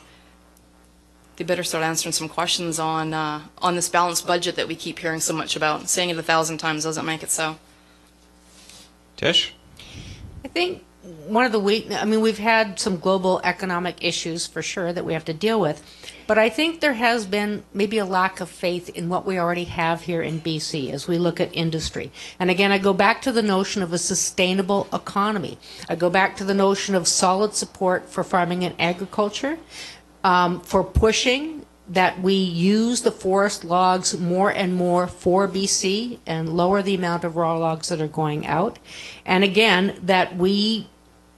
they better start answering some questions on uh, on this balanced budget that we keep hearing so much about. Saying it a thousand times doesn't make it so. Tish? I think one of the weak, I mean, we've had some global economic issues for sure that we have to deal with, but I think there has been maybe a lack of faith in what we already have here in BC as we look at industry. And again, I go back to the notion of a sustainable economy. I go back to the notion of solid support for farming and agriculture, um, for pushing that we use the forest logs more and more for BC and lower the amount of raw logs that are going out. And again, that we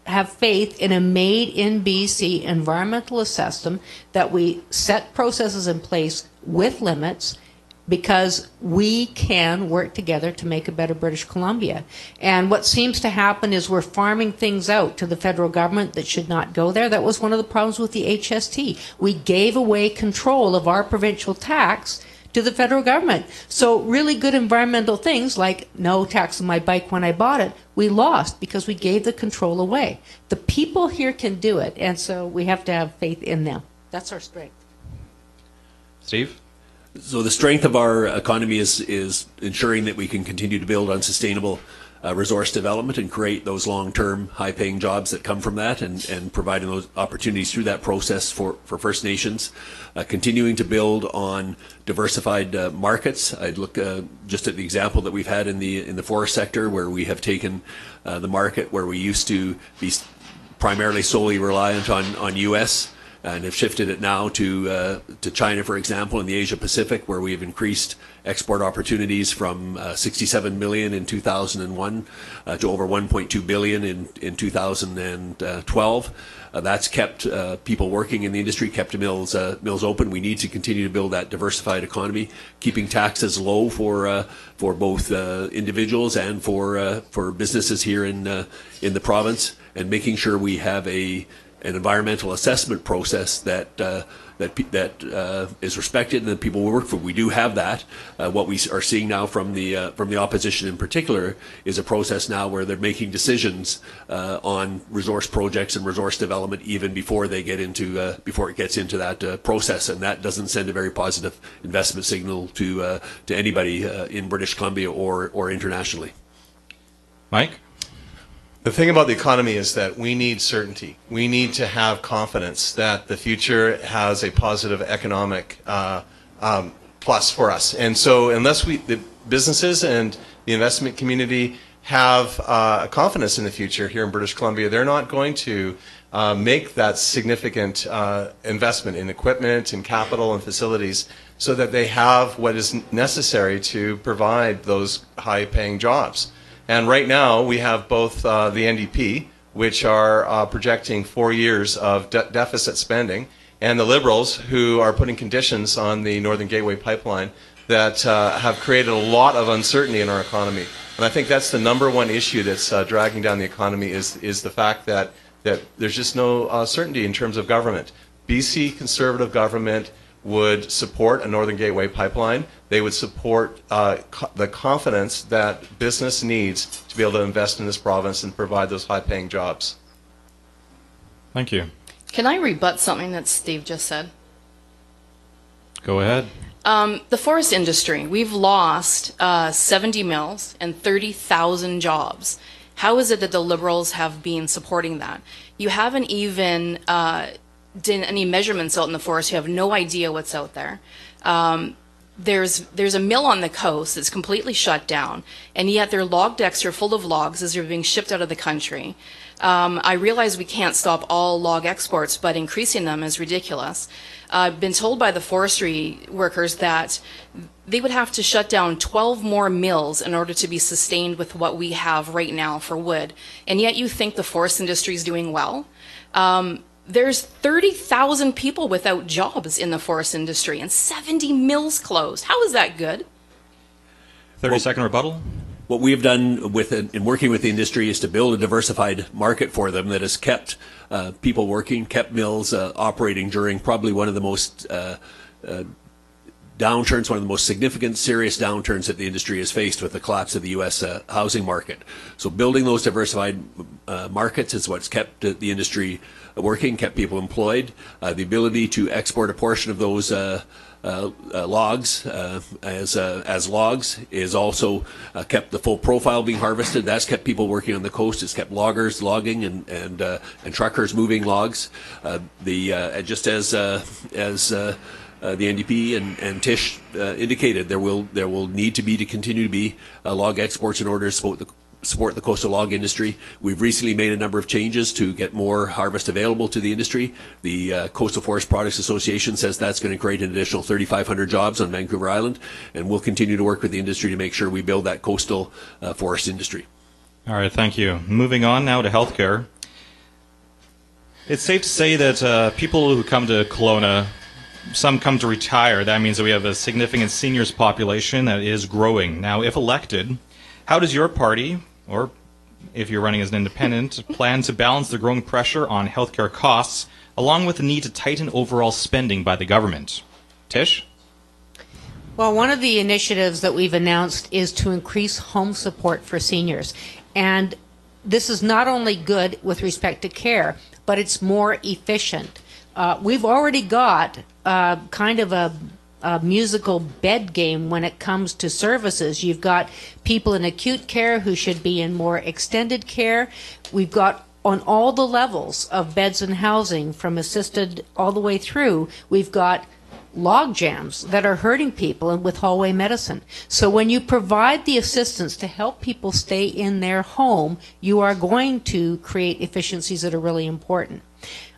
have faith in a made in BC environmental system, that we set processes in place with limits because we can work together to make a better British Columbia. And what seems to happen is we're farming things out to the federal government that should not go there. That was one of the problems with the HST. We gave away control of our provincial tax to the federal government. So really good environmental things like no tax on my bike when I bought it, we lost because we gave the control away. The people here can do it, and so we have to have faith in them. That's our strength. Steve? So the strength of our economy is is ensuring that we can continue to build on sustainable uh, resource development and create those long-term, high-paying jobs that come from that, and, and providing those opportunities through that process for, for First Nations. Uh, continuing to build on diversified uh, markets. I'd look uh, just at the example that we've had in the in the forest sector, where we have taken uh, the market where we used to be primarily solely reliant on on U.S and have shifted it now to uh, to China, for example, in the Asia Pacific, where we have increased export opportunities from uh, 67 million in 2001 uh, to over 1.2 billion in in 2012. Uh, that's kept uh, people working in the industry, kept mills uh, mills open. We need to continue to build that diversified economy, keeping taxes low for for both individuals and for for businesses here in in the province, and making sure we have a an environmental assessment process that uh, that that uh, is respected and that people will work for. We do have that. Uh, what we are seeing now from the uh, from the opposition in particular is a process now where they're making decisions uh, on resource projects and resource development even before they get into uh, before it gets into that process, and that doesn't send a very positive investment signal to to anybody in British Columbia or or internationally. Mike. The thing about the economy is that we need certainty. We need to have confidence that the future has a positive economic uh, um, plus for us. And so, unless we, the businesses and the investment community have uh, confidence in the future here in British Columbia, they're not going to uh, make that significant uh, investment in equipment and capital and facilities so that they have what is necessary to provide those high paying jobs. And right now, we have both uh, the NDP, which are uh, projecting four years of de deficit spending, and the Liberals, who are putting conditions on the Northern Gateway pipeline that uh, have created a lot of uncertainty in our economy. And I think that's the number one issue that's uh, dragging down the economy is, is the fact that, that there's just no uh, certainty in terms of government. BC Conservative government would support a Northern Gateway pipeline. They would support uh, co the confidence that business needs to be able to invest in this province and provide those high-paying jobs. Thank you. Can I rebut something that Steve just said? Go ahead. Um, the forest industry, we've lost uh, 70 mills and 30,000 jobs. How is it that the Liberals have been supporting that? You haven't even uh, did any measurements out in the forest. You have no idea what's out there. Um, there's there's a mill on the coast that's completely shut down, and yet their log decks are full of logs as they're being shipped out of the country. Um, I realize we can't stop all log exports, but increasing them is ridiculous. I've been told by the forestry workers that they would have to shut down 12 more mills in order to be sustained with what we have right now for wood. And yet you think the forest industry is doing well. Um, there's 30,000 people without jobs in the forest industry and 70 mills closed. How is that good? 30 second rebuttal. What we have done with in working with the industry is to build a diversified market for them that has kept uh, people working, kept mills uh, operating during probably one of the most uh, uh downturns, one of the most significant, serious downturns that the industry has faced with the collapse of the U.S. Uh, housing market. So building those diversified uh, markets is what's kept the industry working, kept people employed. Uh, the ability to export a portion of those uh, uh, uh, logs as as logs is also kept the full profile being harvested. That's kept people working on the coast. It's kept loggers logging and and and truckers moving logs. the just as as uh, the NDP and, and Tish uh, indicated there will there will need to be to continue to be uh, log exports in order to support the support the coastal log industry. We've recently made a number of changes to get more harvest available to the industry. The uh, Coastal Forest Products Association says that's going to create an additional 3,500 jobs on Vancouver Island, and we'll continue to work with the industry to make sure we build that coastal uh, forest industry. All right, thank you. Moving on now to healthcare. It's safe to say that uh, people who come to Kelowna, some come to retire. That means that we have a significant seniors population that is growing. Now, if elected, how does your party or if you're running as an independent, plan to balance the growing pressure on healthcare costs along with the need to tighten overall spending by the government. Tish? Well, one of the initiatives that we've announced is to increase home support for seniors. And this is not only good with respect to care, but it's more efficient. Uh, we've already got uh, kind of a a musical bed game when it comes to services. You've got people in acute care who should be in more extended care. We've got on all the levels of beds and housing, from assisted all the way through, we've got log jams that are hurting people and with hallway medicine. So when you provide the assistance to help people stay in their home, you are going to create efficiencies that are really important.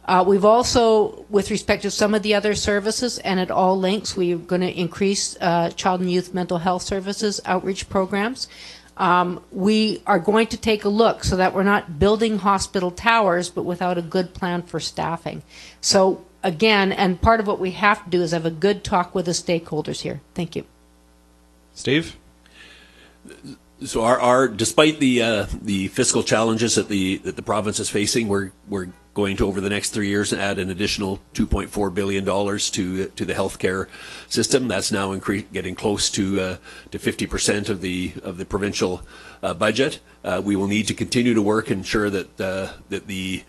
Uh, we've also, with respect to some of the other services and at all links, we're going to increase uh, child and youth mental health services outreach programs. Um, we are going to take a look so that we're not building hospital towers but without a good plan for staffing. So again, and part of what we have to do is have a good talk with the stakeholders here. Thank you. Steve? So our, our despite the uh, the fiscal challenges that the that the province is facing, we're we're going to over the next three years add an additional 2.4 billion dollars to to the healthcare system. That's now incre- getting close to uh, to 50 percent of the of the provincial uh, budget. Uh, we will need to continue to work ensure that uh, that the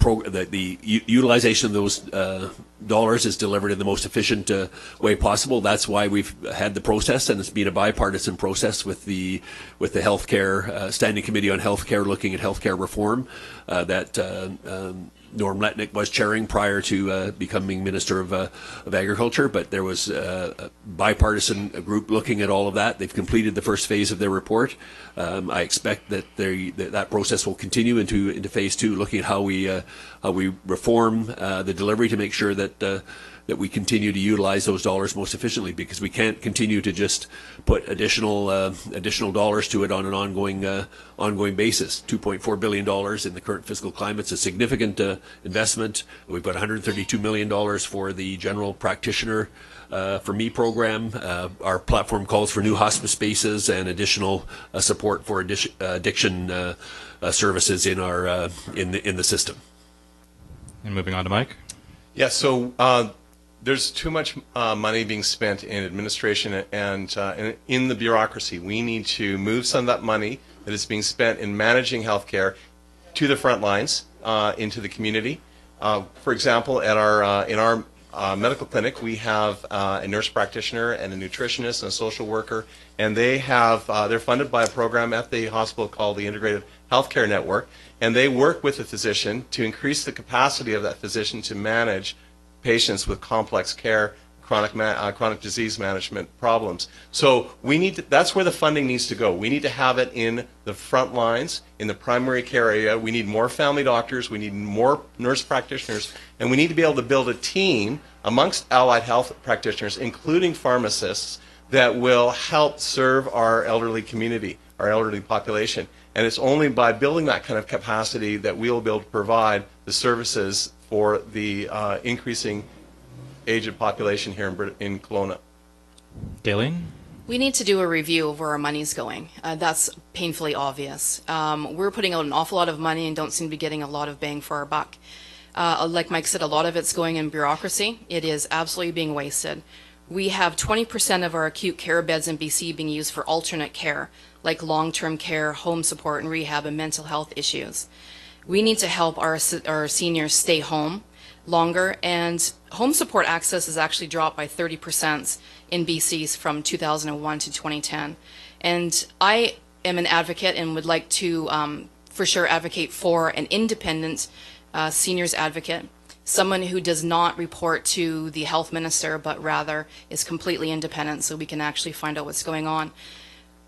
uh, the, the utilization of those uh, dollars is delivered in the most efficient uh, way possible. That's why we've had the process, and it's been a bipartisan process with the with the healthcare uh, standing committee on healthcare looking at healthcare reform uh, that uh, um, Norm Letnick was chairing prior to uh, becoming Minister of, uh, of Agriculture, but there was uh, a bipartisan group looking at all of that. They've completed the first phase of their report. Um, I expect that, that that process will continue into into phase two, looking at how we uh, how we reform uh, the delivery to make sure that that we continue to utilize those dollars most efficiently because we can't continue to just put additional uh, additional dollars to it on an ongoing uh, ongoing basis. 2.4 billion dollars in the current fiscal climate is a significant uh, investment. We've got 132 million dollars for the general practitioner uh, for me program. Uh, our platform calls for new hospice spaces and additional uh, support for addiction, addiction services in our in the in the system. And moving on to Mike. Yeah, so uh, there's too much uh, money being spent in administration and, uh, in, the bureaucracy. We need to move some of that money that is being spent in managing healthcare to the front lines, uh, into the community. Uh, for example, at our uh, in our uh, medical clinic, we have a nurse practitioner and a nutritionist and a social worker, and they have they're funded by a program at the hospital called the Integrated Healthcare Network, and they work with the physician to increase the capacity of that physician to manage patients with complex care, chronic, uh, chronic disease management problems. So we need to, that's where the funding needs to go. We need to have it in the front lines, in the primary care area. We need more family doctors, we need more nurse practitioners, and we need to be able to build a team amongst allied health practitioners, including pharmacists, that will help serve our elderly community, our elderly population. And it's only by building that kind of capacity that we'll be able to provide the services for the uh, increasing aged population here in, Brit- in Kelowna. Dayleen? We need to do a review of where our money's going. Uh, that's painfully obvious. Um, we're putting out an awful lot of money and don't seem to be getting a lot of bang for our buck. Uh, like Mike said, a lot of it's going in bureaucracy. It is absolutely being wasted. We have 20% of our acute care beds in BC being used for alternate care, like long-term care, home support and rehab, and mental health issues. We need to help our, our seniors stay home longer, and home support access has actually dropped by 30% in BC from 2001 to 2010. And I am an advocate and would like to, um, for sure, advocate for an independent uh, seniors advocate, someone who does not report to the health minister, but rather is completely independent so we can actually find out what's going on.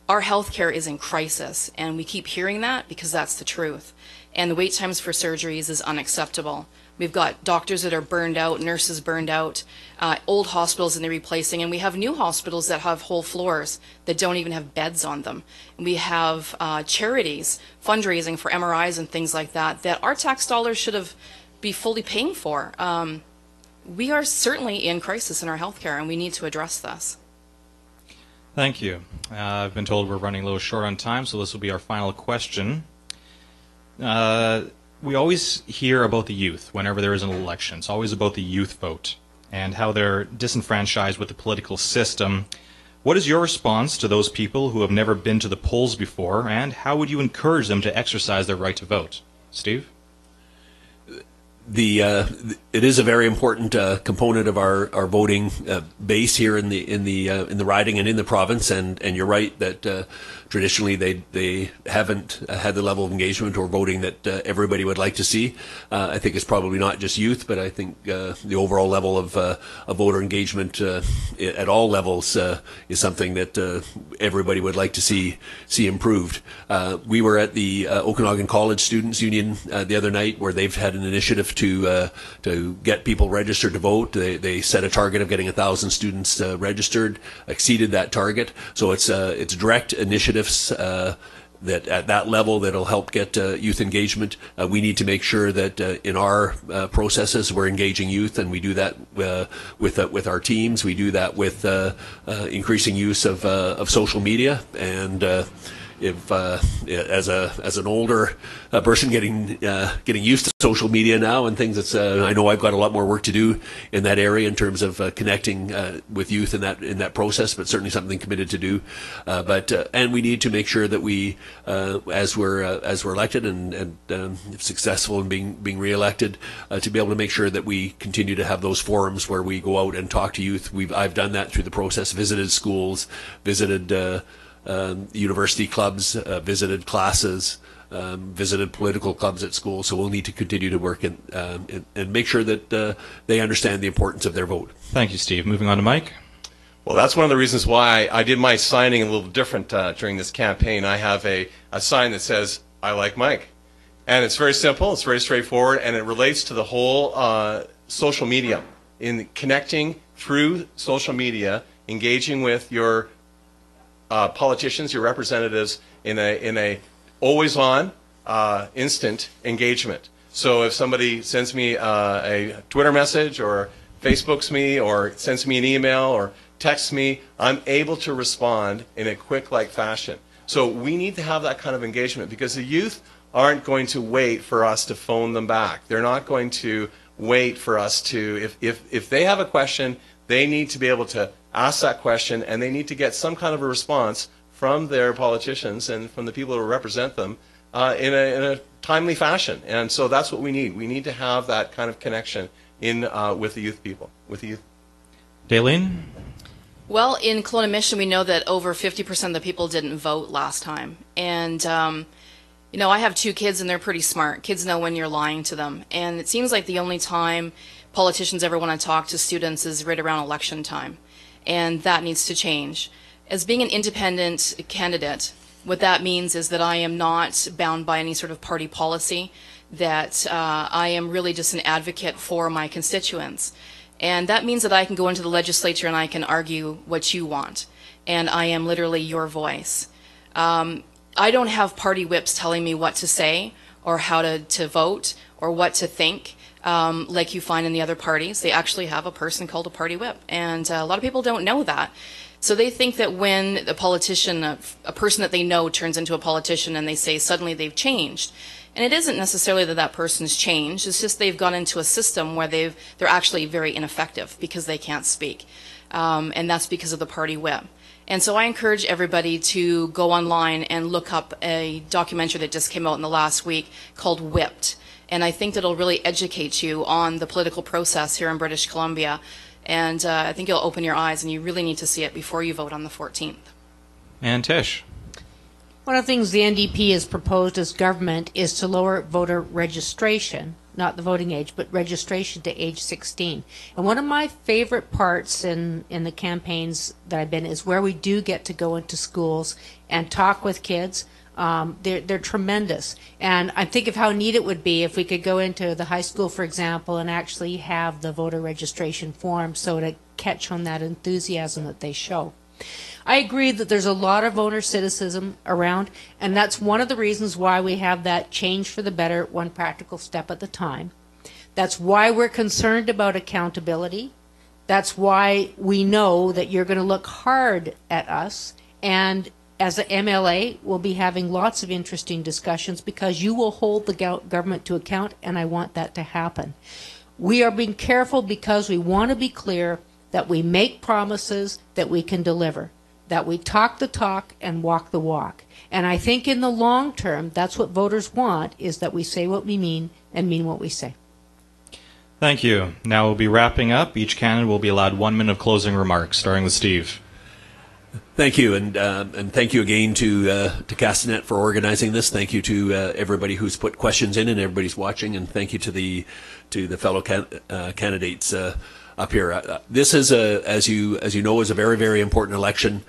Our healthcare is in crisis, and we keep hearing that because that's the truth. And the wait times for surgeries is unacceptable. We've got doctors that are burned out, nurses burned out, uh, old hospitals and they're replacing, and we have new hospitals that have whole floors that don't even have beds on them. We have uh, charities fundraising for MRIs and things like that that our tax dollars should have be fully paying for. Um, we are certainly in crisis in our healthcare, and we need to address this. Thank you. Uh, I've been told we're running a little short on time, so this will be our final question. Uh, we always hear about the youth whenever there is an election. It's always about the youth vote and how they're disenfranchised with the political system. What is your response to those people who have never been to the polls before, and how would you encourage them to exercise their right to vote? Steve? the uh, it is a very important uh, component of our, our voting uh, base here in the in the uh, in the riding and in the province and and you're right that uh, traditionally they they haven't had the level of engagement or voting that uh, everybody would like to see uh, I think it's probably not just youth but I think uh, the overall level of, uh, of voter engagement at all levels is something that everybody would like to see see improved we were at the Okanagan College Students Union the other night where they've had an initiative to uh, to get people registered to vote. They, they set a target of getting a thousand students uh, registered, exceeded that target. So it's uh, it's direct initiatives. Uh, that at that level that'll help get uh, youth engagement. Uh, we need to make sure that uh, in our processes we're engaging youth, and we do that with with our teams. We do that with increasing use of of social media and if uh, as a as an older uh, person getting uh, getting used to social media now and things, it's uh, I know I've got a lot more work to do in that area in terms of uh, connecting uh, with youth in that in that process, but certainly something committed to do. but and we need to make sure that we, as we're as we're elected and and um, successful in being being reelected, to be able to make sure that we continue to have those forums where we go out and talk to youth. We've I've done that through the process, visited schools, visited um, university clubs, uh, visited classes, um, visited political clubs at school. So we'll need to continue to work and, um, and, and, make sure that uh, they understand the importance of their vote. Thank you, Steve. Moving on to Mike. Well, that's one of the reasons why I did my signing a little different uh, during this campaign. I have a, a sign that says, I like Mike. And it's very simple, it's very straightforward, and it relates to the whole uh, social media, in connecting through social media, engaging with your uh, politicians, your representatives, in a in a always on, uh, instant engagement. So if somebody sends me uh, a Twitter message or Facebooks me or sends me an email or texts me, I'm able to respond in a quick like fashion. So we need to have that kind of engagement because the youth aren't going to wait for us to phone them back. They're not going to wait for us to if if if they have a question, they need to be able to ask that question and they need to get some kind of a response from their politicians and from the people who represent them uh, in, a, in, a, timely fashion. And so that's what we need. We need to have that kind of connection in uh, with the youth people, with the youth. Dayleen? Well, in Kelowna Mission, we know that over 50% of the people didn't vote last time. And, um, you know, I have two kids and they're pretty smart. Kids know when you're lying to them. And it seems like the only time politicians ever want to talk to students is right around election time. And that needs to change. As being an independent candidate, what that means is that I am not bound by any sort of party policy, that uh, I am really just an advocate for my constituents. And that means that I can go into the legislature and I can argue what you want. And I am literally your voice. Um, I don't have party whips telling me what to say or how to, to vote or what to think. Um, like you find in the other parties, they actually have a person called a party whip, and uh, a lot of people don't know that. So they think that when a politician, a, a person that they know, turns into a politician, and they say suddenly they've changed, and it isn't necessarily that that person's changed. It's just they've gone into a system where they've they're actually very ineffective because they can't speak, um, and that's because of the party whip. And so I encourage everybody to go online and look up a documentary that just came out in the last week called Whipped. And I think that it'll really educate you on the political process here in British Columbia. And uh, I think it'll open your eyes, and you really need to see it before you vote on the 14th. And Tish. One of the things the NDP has proposed as government is to lower voter registration, not the voting age, but registration to age 16. And one of my favorite parts in, in the campaigns that I've been is where we do get to go into schools and talk with kids. Um, they're, they're tremendous. And I think of how neat it would be if we could go into the high school, for example, and actually have the voter registration form so to catch on that enthusiasm that they show. I agree that there's a lot of owner citicism around, and that's one of the reasons why we have that change for the better, one practical step at the time. That's why we're concerned about accountability. That's why we know that you're going to look hard at us. And as an MLA, we'll be having lots of interesting discussions because you will hold the government to account, and I want that to happen. We are being careful because we want to be clear that we make promises that we can deliver that we talk the talk and walk the walk. And I think in the long term, that's what voters want, is that we say what we mean and mean what we say. Thank you. Now we'll be wrapping up. Each candidate will be allowed one minute of closing remarks, starting with Steve. Thank you, and uh, and thank you again to uh, to Castanet for organizing this. Thank you to uh, everybody who's put questions in and everybody's watching, and thank you to the to the fellow can, uh, candidates uh, up here. Uh, this is a, as you as you know, is a very very important election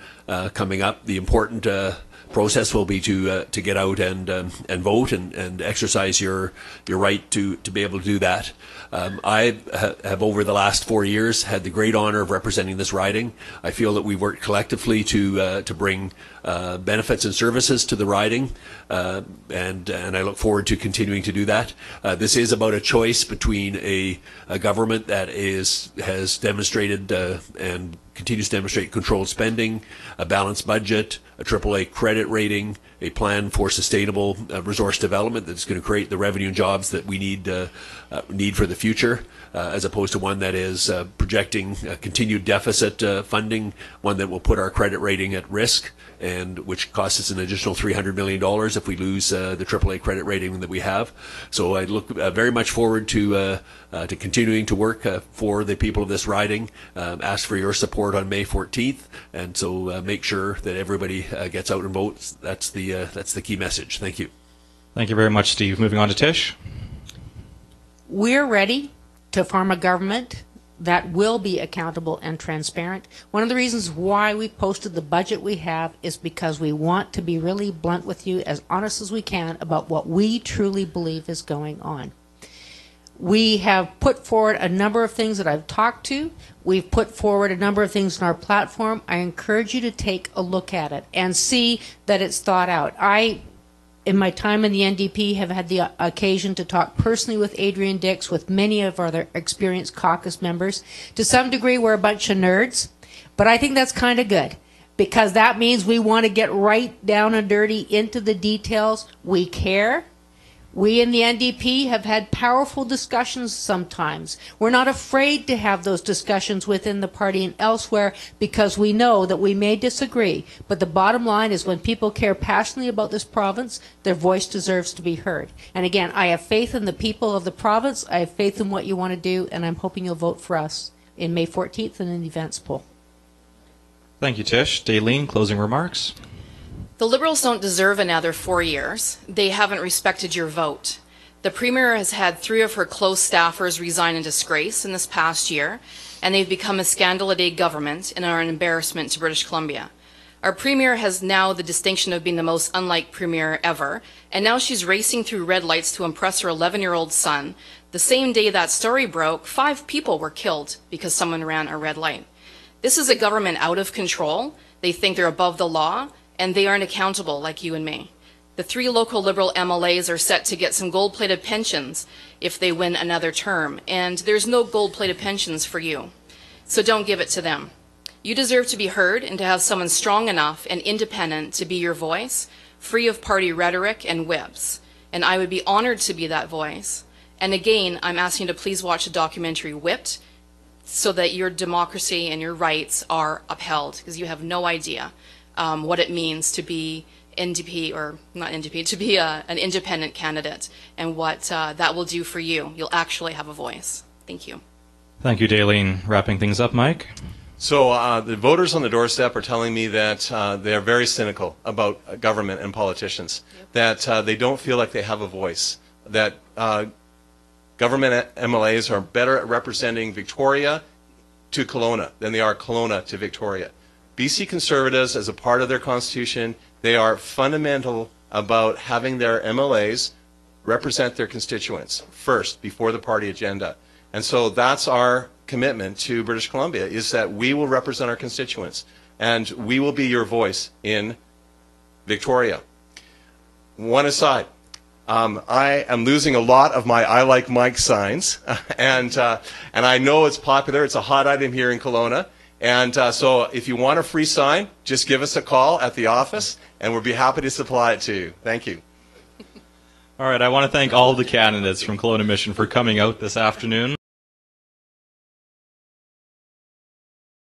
coming up. The important process will be to uh, to get out and um, and vote and, and exercise your your right to to be able to do that. Um, I ha- have over the last four years had the great honor of representing this riding. I feel that we've worked collectively to uh, to bring uh, benefits and services to the riding, uh, and and I look forward to continuing to do that. Uh, this is about a choice between a, a government that is has demonstrated uh, and continues to demonstrate controlled spending, a balanced budget, a AAA credit rating, a plan for sustainable uh, resource development that's going to create the revenue and jobs that we need need for the future, as opposed to one that is uh, projecting continued deficit uh, funding, one that will put our credit rating at risk and which costs us an additional $300 million if we lose uh, the AAA credit rating that we have. So I look uh, very much forward to uh, to continuing to work for the people of this riding. Um, ask for your support on May 14th, and so make sure that everybody gets out and votes. That's the that's the key message. Thank you. Thank you very much, Steve. Moving on to Tish. We're ready to form a government that will be accountable and transparent. One of the reasons why we posted the budget we have is because we want to be really blunt with you, as honest as we can, about what we truly believe is going on. We have put forward a number of things that I've talked to. We've put forward a number of things in our platform. I encourage you to take a look at it and see that it's thought out. I in my time in the NDP, have had the occasion to talk personally with Adrian Dix, with many of our experienced caucus members. To some degree, we're a bunch of nerds, but I think that's kind of good because that means we want to get right down and dirty into the details. We care. We in the NDP have had powerful discussions sometimes. We're not afraid to have those discussions within the party and elsewhere because we know that we may disagree. But the bottom line is when people care passionately about this province, their voice deserves to be heard. And again, I have faith in the people of the province. I have faith in what you want to do, and I'm hoping you'll vote for us in May 14th in the events poll. Thank you, Tish. Dayleen, closing remarks. The Liberals don't deserve another four years. They haven't respected your vote. The Premier has had three of her close staffers resign in disgrace in this past year, and they've become a scandal a day government and are an embarrassment to British Columbia. Our Premier has now the distinction of being the most unlike Premier ever, and now she's racing through red lights to impress her 11 year old son. The same day that story broke, five people were killed because someone ran a red light. This is a government out of control. They think they're above the law, and they aren't accountable like you and me. The three local Liberal MLAs are set to get some gold plated pensions if they win another term, and there's no gold plated pensions for you. So don't give it to them. You deserve to be heard and to have someone strong enough and independent to be your voice, free of party rhetoric and whips. And I would be honored to be that voice. And again, I'm asking you to please watch the documentary Whipped so that your democracy and your rights are upheld because you have no idea um, what it means to be NDP or not NDP to be a, an independent candidate and what uh, that will do for you. You'll actually have a voice. Thank you. Thank you, Dayleen. Wrapping things up, Mike. So uh, the voters on the doorstep are telling me that uh, they are very cynical about uh, government and politicians, that uh, they don't feel like they have a voice, that uh, government MLAs are better at representing Victoria to Kelowna than they are Kelowna to Victoria. BC Conservatives, as a part of their constitution, they are fundamental about having their MLAs represent their constituents first before the party agenda. And so that's our commitment to British Columbia is that we will represent our constituents and we will be your voice in Victoria. One aside, um, I am losing a lot of my I like Mike signs, and uh, and I know it's popular. It's a hot item here in Kelowna, and uh, so if you want a free sign, just give us a call at the office, and we'll be happy to supply it to you. Thank you. All right, I want to thank all the candidates from Kelowna Mission for coming out this afternoon.